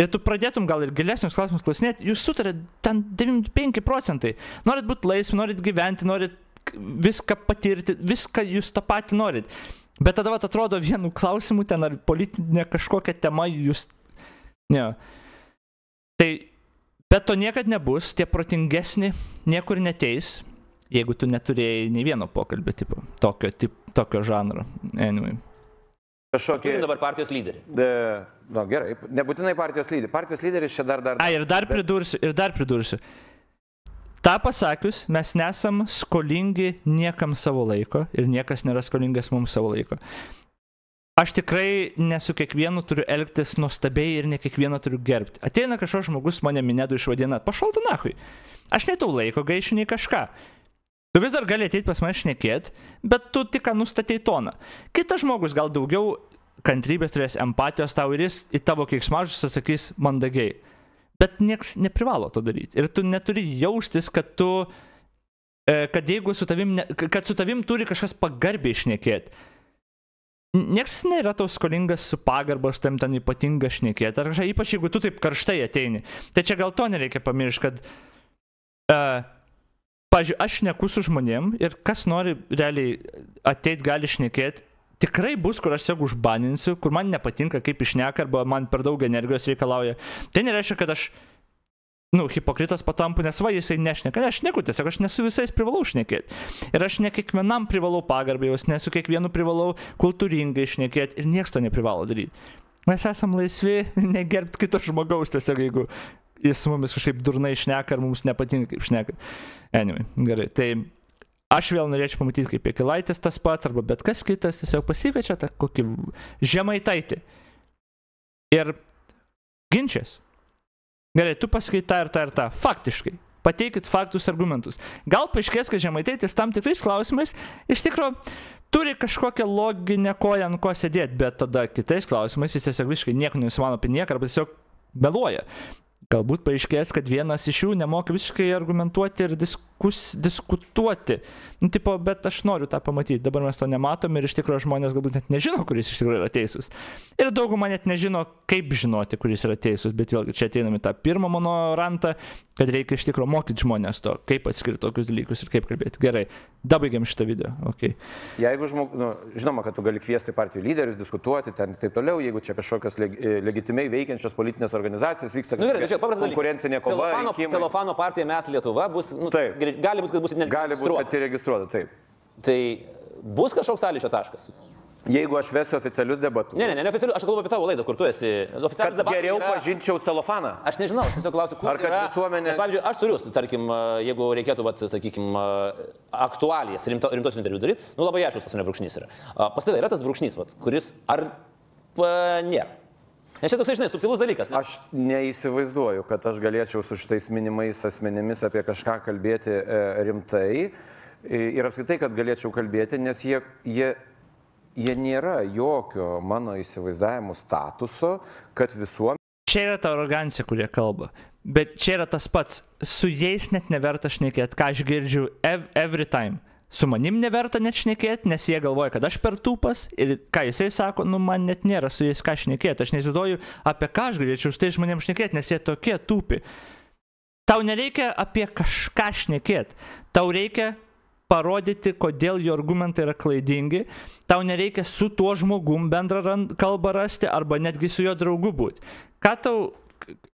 Ir tu pradėtum gal ir gilesnius klausimus klausinėti, jūs sutarėt ten 95 procentai. Norit būti laisvi, norit gyventi, norit viską patirti, viską jūs tą patį norit. Bet tada vat, atrodo vienu klausimu ten ar politinė kažkokia tema jūs... Ne. Tai Bet to niekad nebus, tie protingesni niekur neteis, jeigu tu neturėjai nei vieno pokalbio tipo, tokio, tip, tokio žanro. Anyway. kažkokį... Turim dabar partijos lyderį. De, nu, gerai, nebūtinai partijos lyderis. Partijos lyderis čia dar dar... A, ir dar pridursiu, ir dar pridursiu. Ta pasakius, mes nesam skolingi niekam savo laiko ir niekas nėra skolingas mums savo laiko. Aš tikrai nesu kiekvienu turiu elgtis nuostabiai ir ne kiekvieną turiu gerbti. Ateina kažkoks žmogus mane minėdu išvadina, pašaltų nahui. Aš netau laiko gaišiu nei kažką. Tu vis dar gali ateiti pas mane šnekėti, bet tu tik ką nustatei toną. Kitas žmogus gal daugiau kantrybės turės empatijos tau ir jis į tavo keiksmažus atsakys mandagiai. Bet nieks neprivalo to daryti. Ir tu neturi jaustis, kad tu, e, kad jeigu su tavim, ne, kad su tavim turi kažkas pagarbiai šnekėti. Niekas nėra tau skolingas su pagarba, su tam ten ypatinga šnekėti. Ar kažką, ypač jeigu tu taip karštai ateini. Tai čia gal to nereikia pamiršti, kad... Uh, Pavyzdžiui, aš neku su žmonėm ir kas nori realiai ateit gali šnekėti, tikrai bus, kur aš tiesiog užbaninsiu, kur man nepatinka, kaip išneka, arba man per daug energijos reikalauja. Tai nereiškia, kad aš, nu, hipokritas patampu, nes va, jisai nešneka, ne, aš neku, tiesiog aš nesu visais privalau šnekėti. Ir aš ne kiekvienam privalau pagarbai, jos nesu kiekvienu privalau kultūringai šnekėti ir niekas to neprivalo daryti. Mes esam laisvi negerbti kito žmogaus, tiesiog jeigu jis su mumis kažkaip durnai šneka ar mums nepatinka kaip šneka. Anyway, gerai. Tai aš vėl norėčiau pamatyti, kaip Pekilaitis tas pats, arba bet kas kitas tiesiog pasikviečia tą kokį žemaitaitį. Ir ginčias. Gerai, tu pasakai tą ir tą ir tą. Faktiškai. Pateikit faktus, argumentus. Gal paaiškės, kad žemaitaitis tam tikrais klausimais iš tikrųjų turi kažkokią loginę koją ant ko sėdėti, bet tada kitais klausimais jis tiesiog visiškai nieko nesimano apie nieką arba tiesiog meluoja. Galbūt paaiškės, kad vienas iš jų nemoka visiškai argumentuoti ir diskus, diskutuoti. Nu, tipo, bet aš noriu tą pamatyti. Dabar mes to nematom ir iš tikrųjų žmonės galbūt net nežino, kuris iš tikrųjų yra teisus. Ir dauguma net nežino, kaip žinoti, kuris yra teisus. Bet vėlgi čia ateiname tą pirmą mano rantą, kad reikia iš tikrųjų mokyti žmonės to, kaip atskirti tokius dalykus ir kaip kalbėti. Gerai, dabaigiam šitą video. Okay. Jeigu žmogus, nu, žinoma, kad tu gali kviesti partijų lyderius, diskutuoti ten ir taip toliau, jeigu čia kažkokios leg, legitimiai veikiančios politinės organizacijos vyksta Nu, gerai, čia konkurencinė kova. Celofano, rinkimai. celofano partija mes Lietuva bus, nu, Taip. Greit- gali būti, kad bus net Gali būti, kad tai registruota, taip. Tai bus kažkoks sąlyčio taškas. Jeigu aš vesiu oficialius debatus. Ne, ne, ne, neoficialiu, aš kalbu apie tavo laidą, kur tu esi. Kad Oficialus debatai geriau yra- pažinčiau celofaną. Aš nežinau, aš tiesiog klausiu, kur Ar kad yra, visuomenė- Nes, pavyzdžiui, aš turiu, tarkim, jeigu reikėtų, vat, sakykim, aktualijas, rimto, rimtos interviu daryti, nu labai aiškus pas mane brūkšnys yra. Pas tavai yra tas brūkšnys, vat, kuris ar pa, ne. Nes čia toksai, žinai, subtilus dalykas. Nes, Aš neįsivaizduoju, kad aš galėčiau su šitais minimais asmenimis apie kažką kalbėti e, rimtai ir apskritai, kad galėčiau kalbėti, nes jie, jie, jie nėra jokio mano įsivaizdavimo statuso, kad visuomenė Čia yra ta arogancija, kurie kalba. Bet čia yra tas pats. Su jais net neverta šnekėti, ką aš girdžiu ev every time. Su manim neverta net šnekėti, nes jie galvoja, kad aš per tūpas ir ką jisai sako, nu man net nėra su jais ką šnekėti. Aš neįsivaizduoju, apie ką aš galėčiau su tais žmonėms šnekėti, nes jie tokie tūpi. Tau nereikia apie kažką šnekėti. Tau reikia parodyti, kodėl jo argumentai yra klaidingi. Tau nereikia su tuo žmogum bendrą kalbą rasti arba netgi su jo draugu būti. Ką tau,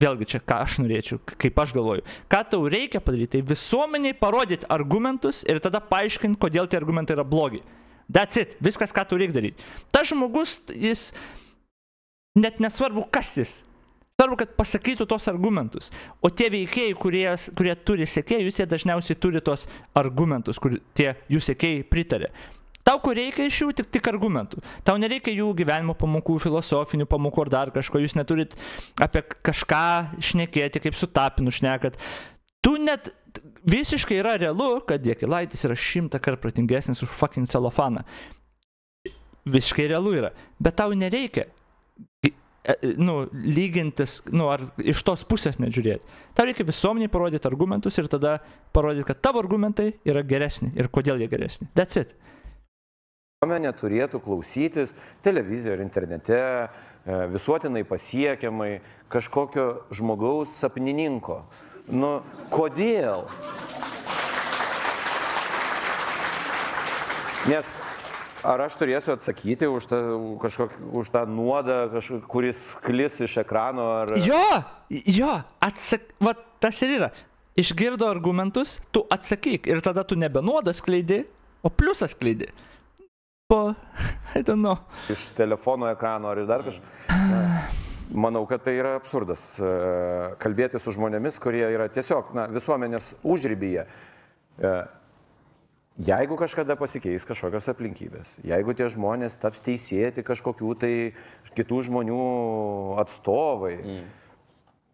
vėlgi čia ką aš norėčiau, kaip aš galvoju, ką tau reikia padaryti, tai visuomeniai parodyti argumentus ir tada paaiškinti, kodėl tie argumentai yra blogi. That's it, viskas, ką tau reikia daryti. Tas žmogus, jis net nesvarbu, kas jis. Svarbu, kad pasakytų tos argumentus. O tie veikėjai, kurie, kurie turi sekėjus, jie dažniausiai turi tos argumentus, kur tie jų sekėjai pritarė. Tau ko reikia iš jų tik, tik argumentų. Tau nereikia jų gyvenimo pamokų, filosofinių pamokų ar dar kažko. Jūs neturit apie kažką šnekėti, kaip su tapinu šnekat. Tu net visiškai yra realu, kad Jekilaitis yra šimtą kartų protingesnis už fucking celofaną. Visiškai realu yra. Bet tau nereikia e, e, nu, lygintis, nu, ar iš tos pusės nežiūrėti. Tau reikia visuomeniai parodyti argumentus ir tada parodyti, kad tavo argumentai yra geresni ir kodėl jie geresni. That's it. Visuomenė turėtų klausytis televizijoje ir internete e, visuotinai pasiekiamai kažkokio žmogaus sapnininko. Nu, kodėl? Nes ar aš turėsiu atsakyti už tą, kažkokį, už tą nuodą, kažkokį, kuris klis iš ekrano? Ar... Jo, jo, atsak, va tas ir yra. Išgirdo argumentus, tu atsakyk ir tada tu nebenuodas kleidi, o pliusas kleidi. Po I don't know. iš telefono ekrano ar dar kažko. Manau, kad tai yra absurdas e, kalbėti su žmonėmis, kurie yra tiesiog na, visuomenės užrybyje. E, Jeigu kažkada pasikeis kažkokios aplinkybės, jeigu tie žmonės taps teisėti kažkokių tai kitų žmonių atstovai, mm.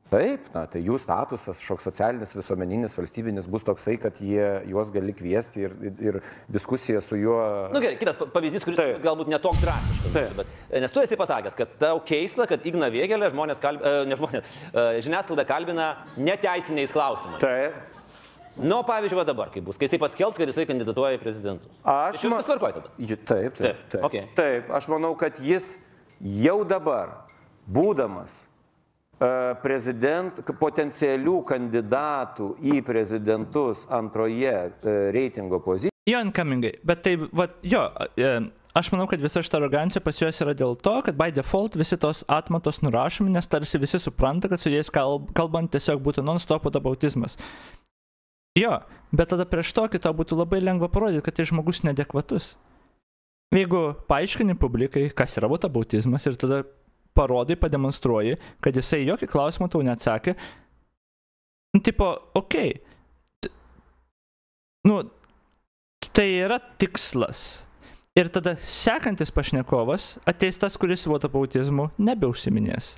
Taip, na, tai jų statusas, šoks socialinis, visuomeninis, valstybinis bus toksai, kad jie juos gali kviesti ir, ir, ir diskusija su juo. Na nu, gerai, kitas pavyzdys, kuris Taip. galbūt netoks drastiškas. Taip. Bet, e, nes tu esi pasakęs, kad tau keista, kad Igna Vėgelė žmonės, kalb... E, ne žmonės, e, žiniasklaida kalbina neteisiniais klausimais. Taip. Nu, pavyzdžiui, va dabar, kai bus, kai jisai paskelbs, kad jisai kandidatuoja į prezidentus. Aš manau, kad tvarkoju tada. Taip, taip. Taip, taip. Okay. taip, aš manau, kad jis jau dabar, būdamas prezident, potencialių kandidatų į prezidentus antroje reitingo pozicijoje. Jo, incomingai, bet tai, va, jo, aš manau, kad visa šita arogancija pas juos yra dėl to, kad by default visi tos atmatos nurašomi, nes tarsi visi supranta, kad su jais kalb, kalbant tiesiog būtų non-stop dabautizmas. Jo, bet tada prieš tokį tau būtų labai lengva parodyti, kad tai žmogus nedekvatus. Jeigu paaiškini publikai, kas yra votabautizmas ir tada parodai, pademonstruoji, kad jisai jokį klausimą tau neatsakė. Nu, tipo, okei. Okay. Nu, tai yra tikslas. Ir tada sekantis pašnekovas ateis tas, kuris votapautizmu nebeužsiminės.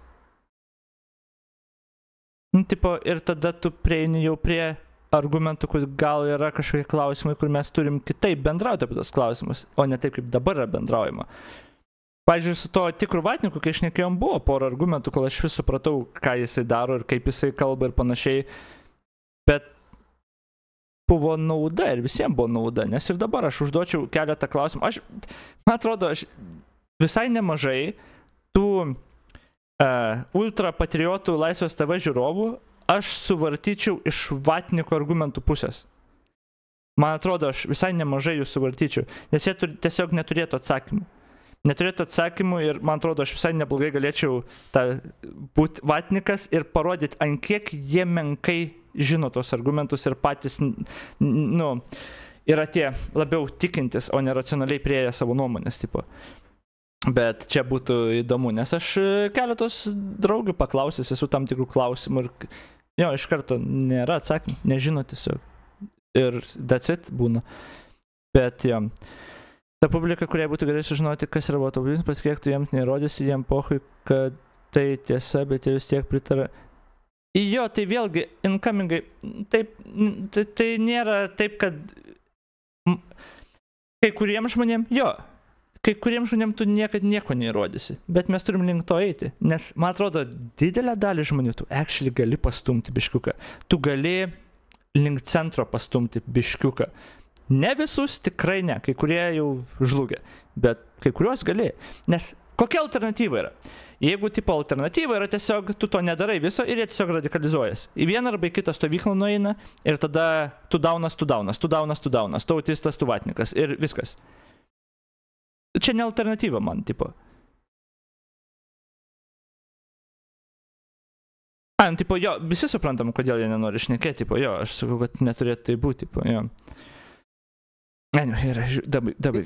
Nu, tipo, ir tada tu prieini jau prie argumentų, kur gal yra kažkokie klausimai, kur mes turim kitaip bendrauti apie tos klausimus, o ne taip, kaip dabar yra bendraujama. Pavyzdžiui, su to tikru vatniku, kai išnekėjom, buvo pora argumentų, kol aš vis supratau, ką jisai daro ir kaip jisai kalba ir panašiai. Bet buvo nauda ir visiems buvo nauda, nes ir dabar aš užduočiau keletą klausimų. Aš, man atrodo, aš visai nemažai tų uh, ultrapatriotų laisvės TV žiūrovų aš suvartyčiau iš vatniko argumentų pusės. Man atrodo, aš visai nemažai jų suvartyčiau, nes jie turi, tiesiog neturėtų atsakymų neturėtų atsakymų ir man atrodo, aš visai neblogai galėčiau būti vatnikas ir parodyti, ant kiek jie menkai žino tos argumentus ir patys, nu, yra tie labiau tikintis, o ne racionaliai prieėję savo nuomonės, tipo. Bet čia būtų įdomu, nes aš keletos draugių paklausęs esu tam tikrų klausimų ir jo, iš karto nėra atsakymų, nežino tiesiog. Ir that's it būna. Bet jo. Ja. Ta publika, kurie būtų galėję sužinoti, kas yra automobilis, paskiek tu jiems neįrodysi, jiems pohui, kad tai tiesa, bet jie vis tiek pritarė. Jo, tai vėlgi, incomingai, taip, tai, tai nėra taip, kad kai kuriems žmonėms, jo, kai kuriems žmonėms tu niekada nieko neįrodysi, bet mes turim link to eiti, nes man atrodo, didelę dalį žmonių tu actually gali pastumti biškiuką, tu gali link centro pastumti biškiuką. Ne visus tikrai ne, kai kurie jau žlugė, bet kai kuriuos gali. Nes kokia alternatyva yra? Jeigu tipo alternatyva yra tiesiog tu to nedarai viso ir jie tiesiog radikalizuojas. Į vieną arba į kitą stovyklą nueina ir tada tu daunas, tu daunas, tu daunas, tu daunas, tu autistas, tu vatnikas ir viskas. Čia ne alternatyva man, tipo. A, nu, tipo, jo, visi suprantam, kodėl jie nenori šnekėti, tipo, jo, aš sakau, kad neturėtų tai būti, tipo, jo. Ne, ne, yra, dabar, dabar.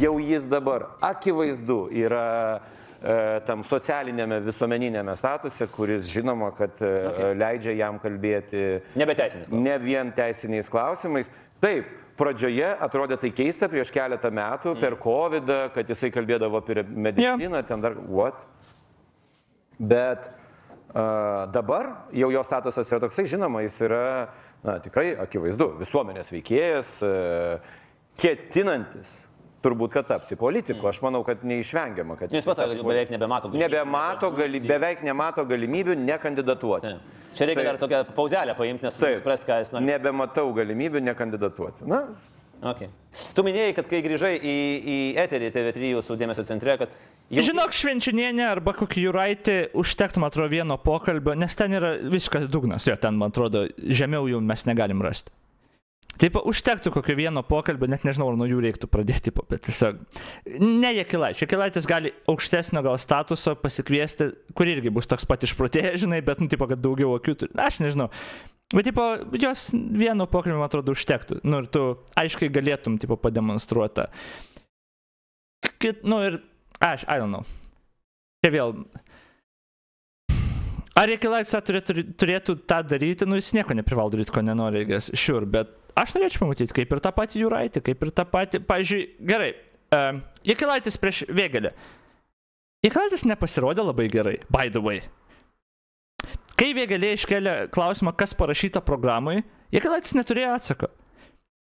Jau jis dabar akivaizdu yra e, tam socialinėme visuomeninėme statuse, kuris žinoma, kad e, okay. leidžia jam kalbėti ne vien teisiniais klausimais. Taip, pradžioje atrodė tai keista prieš keletą metų mm. per COVID, kad jisai kalbėdavo apie mediciną, yeah. ten dar what. Bet uh, dabar jau jo statusas yra toksai, žinoma, jis yra na, tikrai akivaizdu, visuomenės veikėjas, uh, ketinantis turbūt, kad tapti politiku. Aš manau, kad neišvengiama, kad... Jūs pasakėte, kad beveik nebemato galimybių. Nebemato, gali, beveik nemato galimybių nekandidatuoti. Ne. Čia reikia tai, dar tokią pauzelę paimti, nes supras, ką jis nori. Nebematau galimybių nekandidatuoti. Na. Okay. Tu minėjai, kad kai grįžai į, į eterį TV3 jūsų dėmesio centre, kad... Jau... Žinok, švenčinienė arba kokį jūraitį užtektų, man atrodo, vieno pokalbio, nes ten yra viskas dugnas, jo, ten, man atrodo, žemiau jų mes negalim rasti. Taip, užtektų kokio vieno pokalbio, net nežinau, ar nuo jų reiktų pradėti, bet tiesiog. Ne Jekilaitis. Jekilaitis gali aukštesnio gal statuso pasikviesti, kur irgi bus toks pat išprotėjęs, žinai, bet, nu, tipo, kad daugiau akių turi. Aš nežinau. Bet, tipo, jos vieno pokalbio, man atrodo, užtektų. Nu, ir tu aiškiai galėtum, tipo, pademonstruoti. kit, nu ir, aš, I don't know. Čia vėl. Ar Jekilaitis turėtų, turėtų tą daryti, nu jis nieko neprivalo daryti, ko nenori, sure, bet aš norėčiau pamatyti, kaip ir tą patį Juraitį, kaip ir tą patį, pavyzdžiui, gerai, uh, Jekilaitis prieš Vėgelę. Jekilaitis nepasirodė labai gerai, by the way. Kai Vėgelė iškelia klausimą, kas parašyta programai, Jekilaitis neturėjo atsako.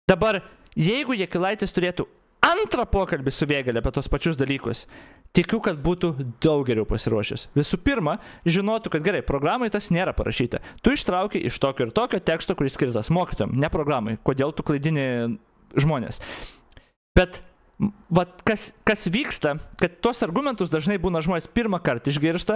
Dabar, jeigu Jekilaitis turėtų antrą pokalbį su Vėgelė apie tos pačius dalykus, tikiu, kad būtų daug geriau pasiruošęs. Visų pirma, žinotų, kad gerai, programai tas nėra parašyta. Tu ištrauki iš tokio ir tokio teksto, kuris skirtas mokytojams, ne programai. Kodėl tu klaidini žmonės? Bet Vat kas, kas vyksta, kad tuos argumentus dažnai būna žmonės pirmą kartą išgirsta,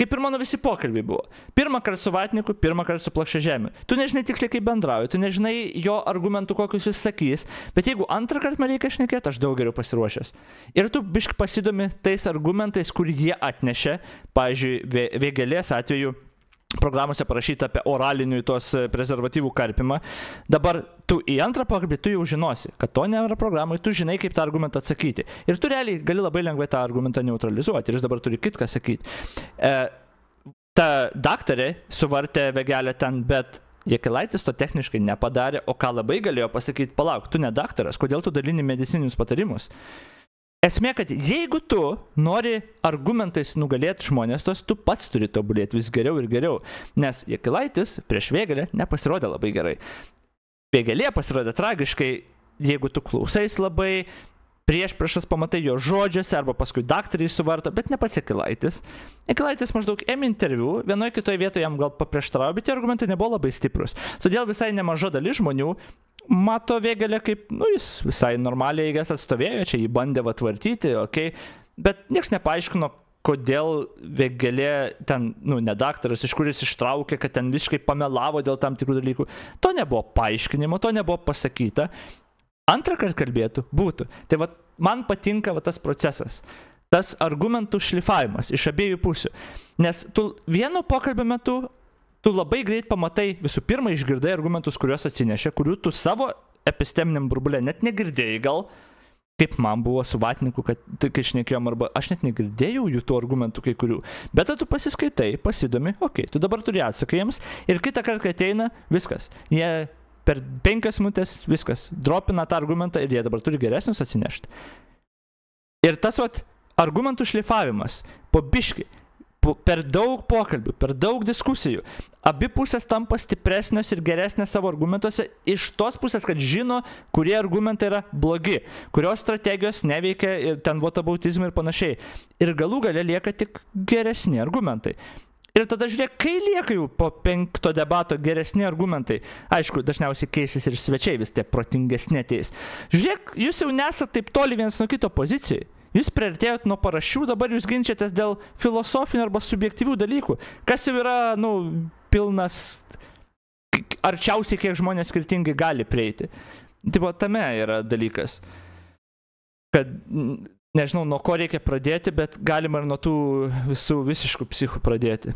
kaip ir mano visi pokalbiai buvo. Pirmą kartą su Vatniku, pirmą kartą su plokščia žemė. Tu nežinai tiksliai, kaip bendrauji, tu nežinai jo argumentų, kokius jis sakys, bet jeigu antrą kartą man reikia šnekėti, aš daug geriau pasiruošęs. Ir tu biškai pasidomi tais argumentais, kur jie atnešė, pavyzdžiui, vėgelės atveju programuose parašyta apie oralinių tos e, prezervatyvų karpimą. Dabar tu į antrą pokalbį tu jau žinosi, kad to nėra programai, tu žinai, kaip tą argumentą atsakyti. Ir tu realiai gali labai lengvai tą argumentą neutralizuoti ir jis dabar turi kitką sakyti. E, ta daktarė suvartė vegelę ten, bet Jekilaitis to techniškai nepadarė, o ką labai galėjo pasakyti, palauk, tu ne daktaras, kodėl tu dalini medicininius patarimus? Esmė, kad jeigu tu nori argumentais nugalėti žmonės, tos tu pats turi tobulėti vis geriau ir geriau. Nes Jekilaitis prieš Vėgelę nepasirodė labai gerai. Vėgelė pasirodė tragiškai, jeigu tu klausais labai, prieš priešas pamatai jo žodžiuose arba paskui daktarį suvarto, bet ne pats Jekilaitis. Jekilaitis maždaug ėmė interviu, vienoje kitoje vietoje jam gal paprieštaravo, bet tie argumentai nebuvo labai stiprus. Todėl visai nemaža dalis žmonių mato Vėgelę kaip, nu, jis visai normaliai eigas atstovėjo, čia jį bandė vatvartyti, okei, okay, bet niekas nepaaiškino, kodėl Vėgelė ten, nu, ne daktaras, iš kuris ištraukė, kad ten visiškai pamelavo dėl tam tikrų dalykų. To nebuvo paaiškinimo, to nebuvo pasakyta. Antrą kartą kalbėtų, būtų. Tai va, man patinka va, tas procesas. Tas argumentų šlifavimas iš abiejų pusių. Nes tu vieno pokalbio metu tu labai greit pamatai, visų pirma, išgirdai argumentus, kuriuos atsinešė, kurių tu savo episteminiam burbulė net negirdėjai gal, kaip man buvo su vatniku, kad kai šnekėjom, arba aš net negirdėjau jų tų argumentų kai kurių. Bet tu pasiskaitai, pasidomi, okei, okay, tu dabar turi atsakai jiems ir kitą kartą, kai ateina, viskas. Jie per penkias minutės viskas, dropina tą argumentą ir jie dabar turi geresnius atsinešti. Ir tas vat, argumentų šlifavimas, po biški, per daug pokalbių, per daug diskusijų. Abi pusės tampa stipresnės ir geresnės savo argumentuose iš tos pusės, kad žino, kurie argumentai yra blogi, kurios strategijos neveikia, ten votabautizmai ir panašiai. Ir galų gale lieka tik geresni argumentai. Ir tada žiūrėk, kai lieka jau po penkto debato geresni argumentai, aišku, dažniausiai keisis ir svečiai vis tie protingesni ateis. Žiūrėk, jūs jau nesate taip toli vienas nuo kito pozicijai. Jūs priartėjot nuo parašių, dabar jūs ginčiatės dėl filosofinių arba subjektyvių dalykų. Kas jau yra, nu, pilnas, arčiausiai kiek žmonės skirtingai gali prieiti. Tipo, tame yra dalykas. Kad nežinau, nuo ko reikia pradėti, bet galima ir nuo tų visų visiškų psichų pradėti.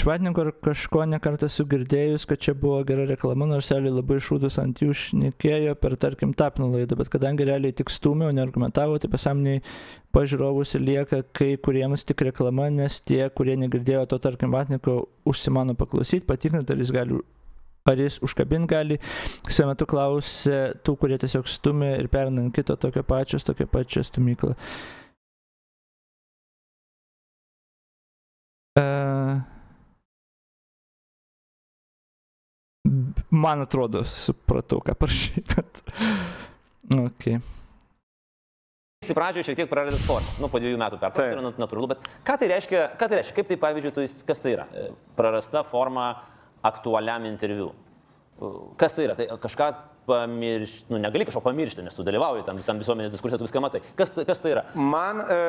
Iš vatninkų ar kažko nekartą sugirdėjus, kad čia buvo gera reklama, nors realiai labai šūdus ant jų šnekėjo per, tarkim, tapnų laidą, bet kadangi realiai tik stumė, o neargumentavo, tai pasąmoniai pažiūrovus lieka kai kuriems tik reklama, nes tie, kurie negirdėjo to, tarkim, vatniko, užsimano paklausyti, patikrinti, ar jis gali ar jis užkabint gali. Šiuo metu klausė tų, kurie tiesiog stumė ir pernant kito tokio pačios, tokio pačio stumyklą. Uh, Man atrodo, supratau, ką parašai, bet... Okay. Jis pradžioje šiek tiek praradęs formą, nu, po dviejų metų per tai yra natūralu, bet ką tai reiškia, ką tai reiškia, kaip tai pavyzdžiui, tu, kas tai yra? E, prarasta forma aktualiam interviu. E, kas tai yra? Tai kažką pamiršti, nu, negali kažko pamiršti, nes tu dalyvauji tam visam visuomenės diskursė, tu viską matai. Kas, kas tai yra? Man e,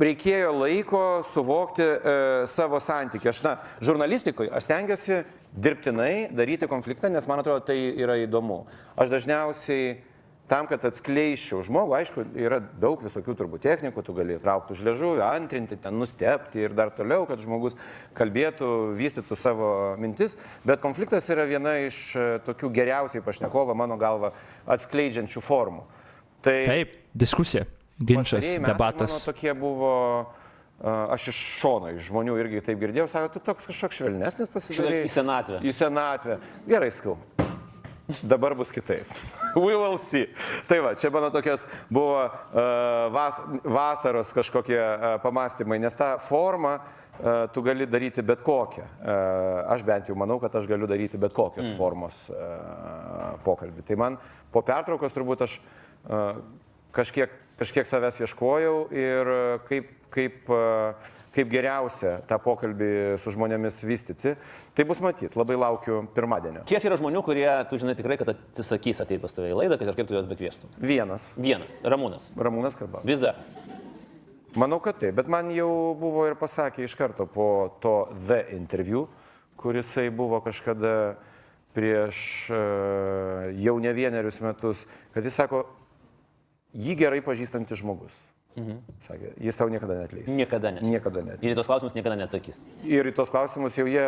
reikėjo laiko suvokti e, savo santykį. Aš, na, žurnalistikoje aš stengiuosi dirbtinai daryti konfliktą, nes man atrodo tai yra įdomu. Aš dažniausiai tam, kad atskleiščiau žmogų, aišku, yra daug visokių turbūt technikų, tu gali traukti už liežuvį, antrinti, ten nustepti ir dar toliau, kad žmogus kalbėtų, vystytų savo mintis, bet konfliktas yra viena iš e, tokių geriausiai pašnekovo, mano galva, atskleidžiančių formų. Tai Taip, diskusija, ginčas, pastarieji metai debatas. Mano tokie buvo, a, aš iš šono, iš žmonių irgi taip girdėjau, sako, tu toks kažkoks švelnesnis pasidarė. Į senatvę. Į senatvę. Gerai, skau. Dabar bus kitaip. We will see. Tai va, čia mano tokias buvo uh, vas, vasaros kažkokie uh, pamastymai, nes tą formą uh, tu gali daryti bet kokią. Uh, aš bent jau manau, kad aš galiu daryti bet kokios mm. formos uh, pokalbį. Tai man po pertraukos turbūt aš uh, kažkiek, kažkiek savęs ieškojau ir uh, kaip, kaip, uh, kaip geriausia tą pokalbį su žmonėmis vystyti. Tai bus matyti, labai laukiu pirmadienio. Kiek yra žmonių, kurie, tu žinai tikrai, kad atsisakys ateiti pas tave į laidą, kad ir kaip tu juos bekviestum? Vienas. Vienas, Ramūnas. Ramūnas Karbas. Vis dar. Manau, kad taip, bet man jau buvo ir pasakė iš karto po to The interviu, kurisai buvo kažkada prieš e, jau ne vienerius metus, kad jis sako, jį gerai pažįstantis žmogus. Mhm. Sakė, jis tau niekada netleis. Niekada ne. Niekada net. Ir į tos klausimus niekada neatsakys. Ir į tos klausimus jau jie...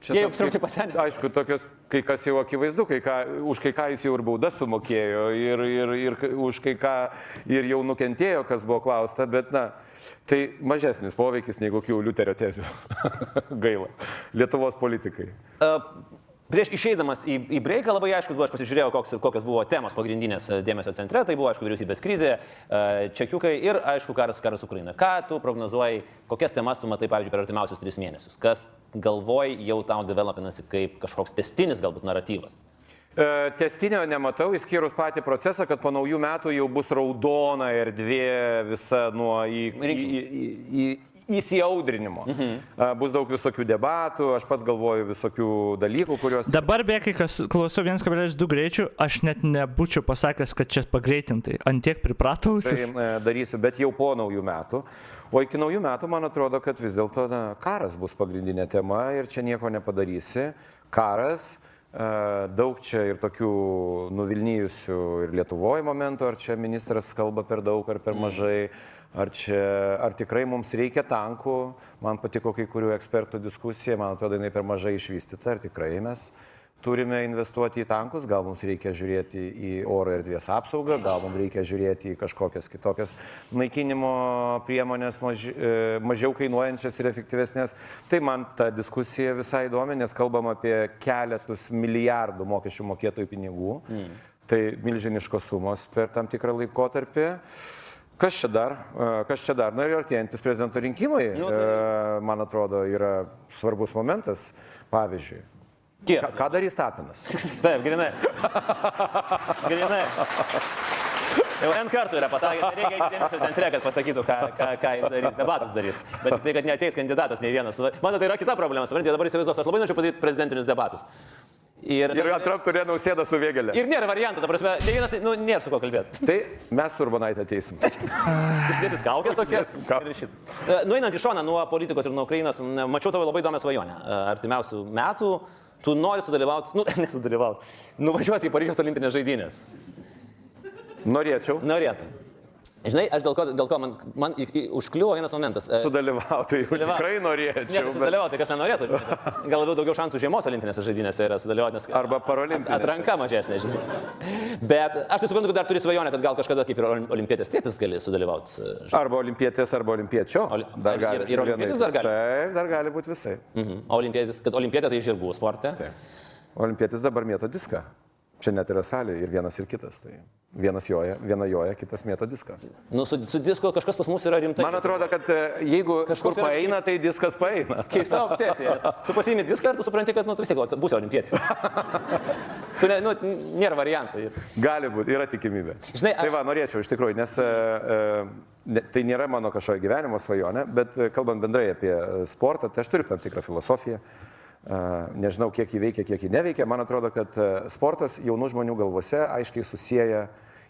Čia Jie jau truputį pasenę. Aišku, tokios, kai kas jau akivaizdu, kai ką, už kai ką jis jau ir baudas sumokėjo, ir, ir, ir už kai ką ir jau nukentėjo, kas buvo klausta, bet, na, tai mažesnis poveikis negu kokių liuterio tezių. Gaila. Lietuvos politikai. Uh, Prieš išeidamas į, į breiką labai aišku buvo, aš pasižiūrėjau, koks, kokios buvo temos pagrindinės e, dėmesio centre, tai buvo aišku vyriausybės krizė, e, čekiukai ir aišku karas, karas Ukraina. Ką tu prognozuoji, kokias temas tu matai, pavyzdžiui, per artimiausius tris mėnesius? Kas galvoj jau tau developinasi kaip kažkoks testinis galbūt naratyvas? E, Testinio nematau, išskyrus patį procesą, kad po naujų metų jau bus raudona erdvė visa nuo į, į, į, į įsiaudrinimo. Mhm. Bus daug visokių debatų, aš pats galvoju visokių dalykų, kuriuos... Dabar beje, kai klauso 1,2 greičių, aš net nebūčiau pasakęs, kad čia pagreitintai. Antiek pripratau. Tai e, darysiu, bet jau po naujų metų. O iki naujų metų man atrodo, kad vis dėlto karas bus pagrindinė tema ir čia nieko nepadarysi. Karas, e, daug čia ir tokių nuvilnyjusių ir Lietuvoje momentų, ar čia ministras kalba per daug ar per mažai. Ar, čia, ar tikrai mums reikia tankų? Man patiko kai kurių ekspertų diskusija, man atrodo, jinai per mažai išvystyta. Ar tikrai mes turime investuoti į tankus, gal mums reikia žiūrėti į oro erdvės apsaugą, gal mums reikia žiūrėti į kažkokias kitokias naikinimo priemonės, maži, e, mažiau kainuojančias ir efektyvesnės. Tai man ta diskusija visai įdomi, nes kalbam apie keletus milijardų mokesčių mokėtojų pinigų. Mm. Tai milžiniškos sumos per tam tikrą laikotarpį. Kas čia dar? E, Kas čia dar? Na ir artėjantis prezidento rinkimai, nu, tai- man atrodo, yra svarbus momentas. Pavyzdžiui, Kiek? ką, ką darys Tapinas? Taip, grinai. Grinai. Jau N kartų yra pasakęs, reikia dėmesio centre, kad pasakytų, ką, ką, ką jis darys, debatus darys. Bet tai, kad neateis kandidatas nei vienas. Man tai yra kita problema, suprantate, dabar įsivaizduosiu, aš labai norėčiau padaryti prezidentinius debatus. Ir, Ir antram turė nausėdą su vėgelė. ir nėra variantų, ta prasme, ne vienas, nu, nėra su kuo kalbėti. Tai mes su Urbanaitė ateisim. Užsidėsit kaukės tokias. E, Nueinant į šoną nuo politikos ir nuo Ukrainos, mačiau tavo labai įdomią svajonę. E, Artimiausių metų tu nori sudalyvauti, nu, nesudalyvauti, nuvažiuoti į Paryžiaus olimpinės žaidynės. Norėčiau Norėtum. Žinai, aš dėl ko, dėl ko man, man užkliuvo vienas momentas. E, sudalyvauti, jau Sudalyvauti. tikrai Ne, norėčiau. Bet... sudalyvauti, kas nenorėtų. Gal labiau daugiau šansų žiemos olimpinėse žaidynėse yra sudalyvauti, nes Arba parolimpinėse. atranka mažesnė, žinai. Bet aš tai suprantu, kad dar turi svajonę, kad gal kažkada kaip ir olim- olimpietės tėtis gali sudalyvauti. e, žinai. Arba olimpietės, arba olimpiečio. Oli- Dar ir- gali. ir olimpietis dar gali? Taip, dar gali būti visai. Mhm. O olimpietis, kad olimpietė tai žirgų sporte. Taip. Olimpietis dabar mėto diską. Čia net yra salė ir vienas ir kitas. Tai vienas joja, viena joja, kitas mėto diską. Nu, su, su disko kažkas pas mus yra rimtai. Man atrodo, kad e, jeigu kažkur yra paeina, tai diskas paeina. Keista obsesija. Tu pasiimi diską ir tu supranti, kad nu, tu vis tiek būsi olimpietis. tu ne, nu, nėra variantų. Ir- Gali būti, yra tikimybė. Žinai, Tai aš- va, norėčiau iš tikrųjų, nes e, e, ne, tai nėra mano kažkokia gyvenimo svajonė, bet kalbant bendrai apie sportą, tai aš turiu tam tikrą filosofiją. Nežinau, kiek jį veikia, kiek jį neveikia. Man atrodo, kad sportas jaunų žmonių galvose aiškiai susiję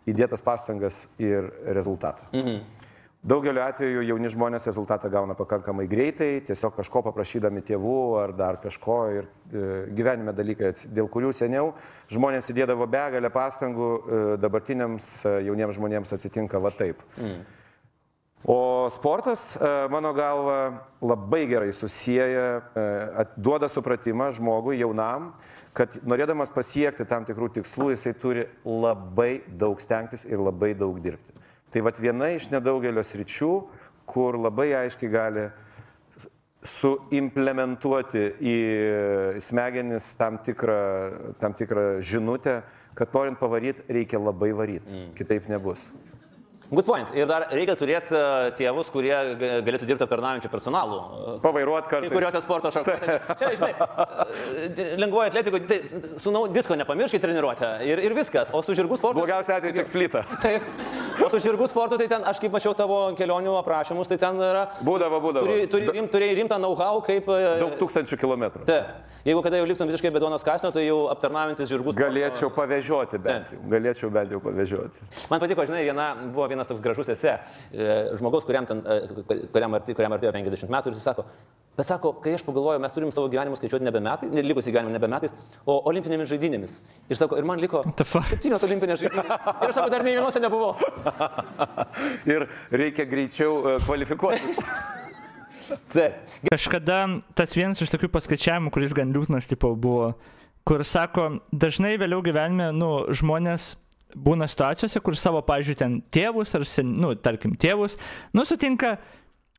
įdėtas pastangas ir rezultatą. Mhm. Daugeliu atveju jauni žmonės rezultatą gauna pakankamai greitai, tiesiog kažko paprašydami tėvų ar dar kažko ir e, gyvenime dalykai, dėl kurių seniau žmonės įdėdavo begalę pastangų, e, dabartiniams e, jauniems žmonėms atsitinka va taip. Mm. O sportas, mano galva, labai gerai susiję, duoda supratimą žmogui jaunam, kad norėdamas pasiekti tam tikrų tikslų, jisai turi labai daug stengtis ir labai daug dirbti. Tai vad viena iš nedaugelio sričių, kur labai aiškiai gali suimplementuoti į smegenis tam tikrą, tam tikrą žinutę, kad norint pavaryti, reikia labai varyti, mm. kitaip nebus. Good point. Ir dar reikia turėti e, tėvus, kurie galėtų dirbti aptarnaujančių personalų. Pavairuoti kartu. Kai kuriuose sporto šakose. Čia, žinai, e, lengvoji atletikų, tai su disko nepamirškai treniruotę ir, ir viskas. O su žirgų sportu. Blogiausia atveju tik flytą. Taip. O su žirgų sportu, tai ten, aš kaip mačiau tavo kelionių aprašymus, tai ten yra... Būdavo, būdavo. Turi, turi, rim, turėjai rimtą know-how, kaip... E, Daug tūkstančių kilometrų. Taip. Jeigu kada jau liktum visiškai bedonas kasnio, tai jau aptarnaujantis žirgus. Galėčiau pavežioti bent jau. Galėčiau bent jau pavežioti. Man patiko, žinai, viena, buvo vienas toks gražus ese. E, žmogaus, kuriam, ten, e, kuriam, arti, kuriam artėjo 50 metų ir jis sako, Bet sako, kai aš pagalvoju, mes turim savo gyvenimą skaičiuoti nebe metai, likusi gyvenimą nebe metais, o olimpinėmis žaidynėmis. Ir sako, ir man liko septynios olimpinės žaidynės. Ir aš sako, dar nei vienose nebuvau. ir reikia greičiau uh, kvalifikuotis. Taip. Kažkada tas vienas iš tokių paskaičiavimų, kuris gan liūdnas tipo buvo, kur sako, dažnai vėliau gyvenime, nu, žmonės būna situacijose, kur savo, pažiūrėjau, ten tėvus ar, sen, nu, tarkim, tėvus, nu, sutinka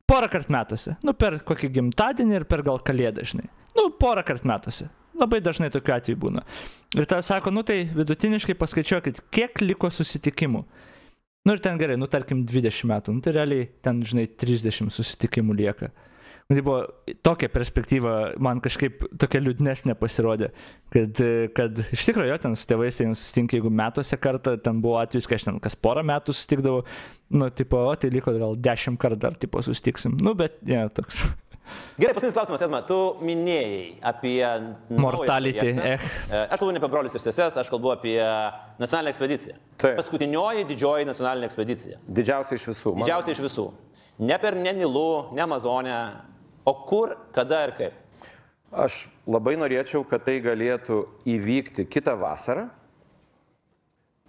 porą kart metuose. Nu, per kokį gimtadienį ir per gal kalėdą, žinai. Nu, porą kart metuose. Labai dažnai tokiu atveju būna. Ir tas sako, nu tai vidutiniškai paskaičiuokit, kiek liko susitikimų. Nu ir ten gerai, nu tarkim 20 metų, nu tai realiai ten, žinai, 30 susitikimų lieka. Nu, tai buvo tokia perspektyva, man kažkaip tokia liūdnesnė pasirodė, kad, kad iš tikrųjų jo ten su tėvais tai susitinka, jeigu metuose kartą, ten buvo atvejis, kai aš ten kas porą metų susitikdavau, nu, tipo, o tai liko gal dešimt kartų dar, tipo, susitiksim. Nu, bet, ne, ja, toks. Gerai, paskutinis klausimas, Edma, tu minėjai apie... Mortality, eh. Aš kalbu ne apie brolius ir seses, aš kalbu apie nacionalinę ekspediciją. Taip. Paskutinioji didžioji nacionalinė ekspedicija. Didžiausia iš visų. Didžiausia iš visų. Ne per ne Nilu, ne Amazonę, O kur, kada ir kaip? Aš labai norėčiau, kad tai galėtų įvykti kitą vasarą,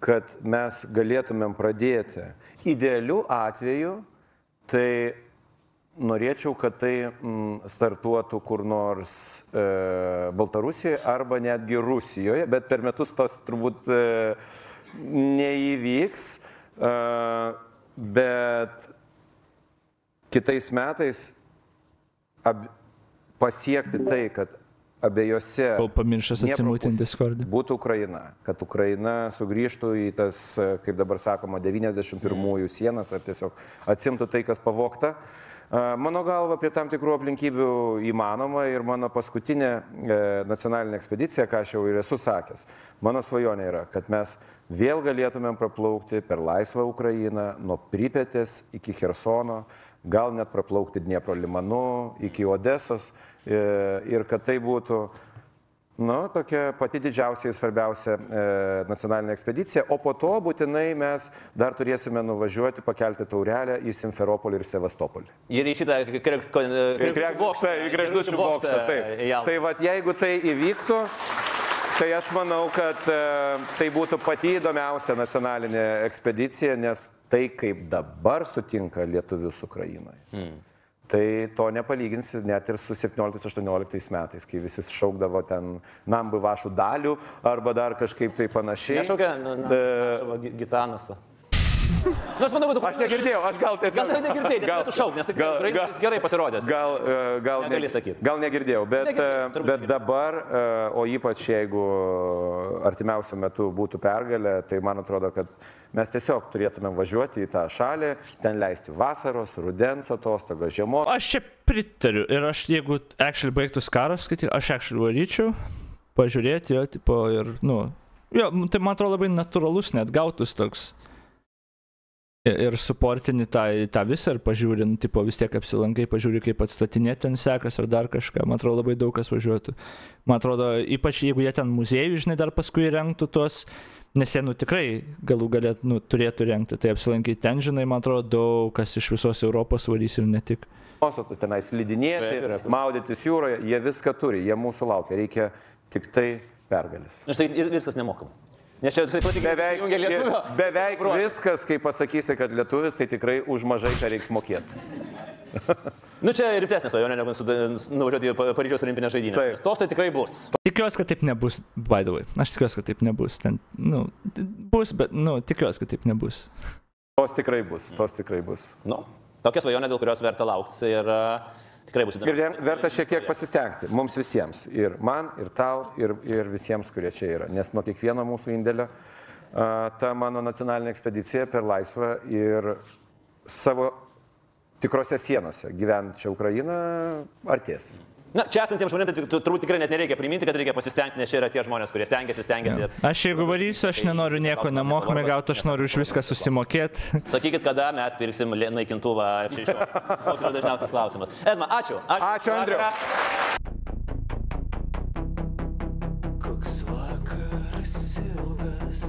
kad mes galėtumėm pradėti. Idealiu atveju, tai norėčiau, kad tai mm, startuotų kur nors e, Baltarusijoje arba netgi Rusijoje, bet per metus tas turbūt e, neįvyks. E, bet kitais metais ab, pasiekti tai, kad abiejose. Būtų Ukraina, kad Ukraina sugrįžtų į tas, kaip dabar sakoma, 91-ųjų sienas ar tiesiog atsimtų tai, kas pavokta. Mano galva, prie tam tikrų aplinkybių įmanoma ir mano paskutinė e, nacionalinė ekspedicija, ką aš jau ir esu sakęs, mano svajonė yra, kad mes vėl galėtumėm praplaukti per laisvą Ukrainą nuo Pripetės iki Hersono, gal net praplaukti Dniepro limanu iki Odesos e, ir kad tai būtų nu, tokia pati didžiausia ir svarbiausia e, nacionalinė ekspedicija, o po to būtinai mes dar turėsime nuvažiuoti, pakelti taurelę į Simferopolį ir Sevastopolį. Ir į šitą Kregždučių bokštą. Taip. Tai vad, jeigu tai įvyktų, Tai aš manau, kad e, tai būtų pati įdomiausia nacionalinė ekspedicija, nes tai, kaip dabar sutinka lietuvius Ukrainoje. Mm. Tai to nepalyginsi net ir su 17-18 metais, kai visi šaukdavo ten nambuvašų dalių arba dar kažkaip tai panašiai. Nešaukia, na, na, e, Gitanas. Nu, aš manau, kad tu... Aš negirdėjau, aš gal tiesiog... Gal negirdėjai, gal tu šauk, nes tikrai gal, gal, jis gerai pasirodęs. Gal, e, gal, ne, gal negirdėjau, bet, negirdėjau, bet dabar, e, o ypač jeigu artimiausiu metu būtų pergalė, tai man atrodo, kad mes tiesiog turėtumėm važiuoti į tą šalį, ten leisti vasaros, rudens atostogas, žiemos. Aš čia pritariu ir aš, jeigu actually baigtus karas, kad aš actually varyčiau, pažiūrėti jo, tipo, ir, nu, jo, tai man atrodo labai natūralus net gautus toks ir suportini tą, tą visą ir pažiūri, nu, tipo, vis tiek apsilankai, pažiūri, kaip atstatinėti ten sekas ar dar kažką. Man atrodo, labai daug kas važiuotų. Man atrodo, ypač jeigu jie ten muziejų, žinai, dar paskui rengtų tuos Nes jie, nu, tikrai galų galėt, nu, turėtų rengti. Tai apsilankyti ten, žinai, man atrodo, daug kas iš visos Europos varys ir ne tik. Nuostatus tenai slidinėti, maudytis jūroje, jie viską turi, jie mūsų laukia, reikia tik tai pergalės. Nes tai ir viskas nemokama. Nes čia taip pat Beveik, lietuvio. beveik viskas, kai pasakysi, kad lietuvis, tai tikrai už mažai ką reiks mokėti. Nu čia rimtesnė svajonė negu nuvažiuoti į Pa- Paryžiaus olimpinės žaidynės. Taip. Tos tai tikrai bus. Tikiuosi, kad taip nebus, by the way. Aš tikiuosi, kad taip nebus. Ten, nu, bus, bet, nu, tikiuosi, kad taip nebus. Tos tikrai bus, tos tikrai bus. Nu, tokia svajonė, dėl kurios verta laukti ir uh, tikrai bus Ir rem- verta šiek tiek pasistengti, mums visiems. Ir man, ir tau, ir, ir visiems, kurie čia yra. Nes nuo kiekvieno mūsų indėlio ta mano nacionalinė ekspedicija per laisvą ir savo tikrose sienose gyvenčią Ukrainą artės. Na, čia esantiems žmonėms tai tu- turbūt tikrai net nereikia priminti, kad reikia pasistengti, nes čia yra tie žmonės, kurie stengiasi, stengiasi. Ja. Aš jeigu varysiu, aš nenoriu nieko nemokamai gauti, aš noriu už viską susimokėti. Sakykit, kada mes pirksim naikintuvą F6. Toks yra dažniausias klausimas. Edma, ačiū. Ačiū, Andriau. Koks vakaras ilgas,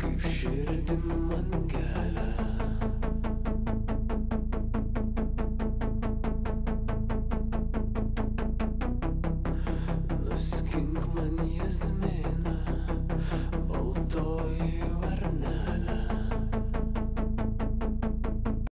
kaip širdį man kelia.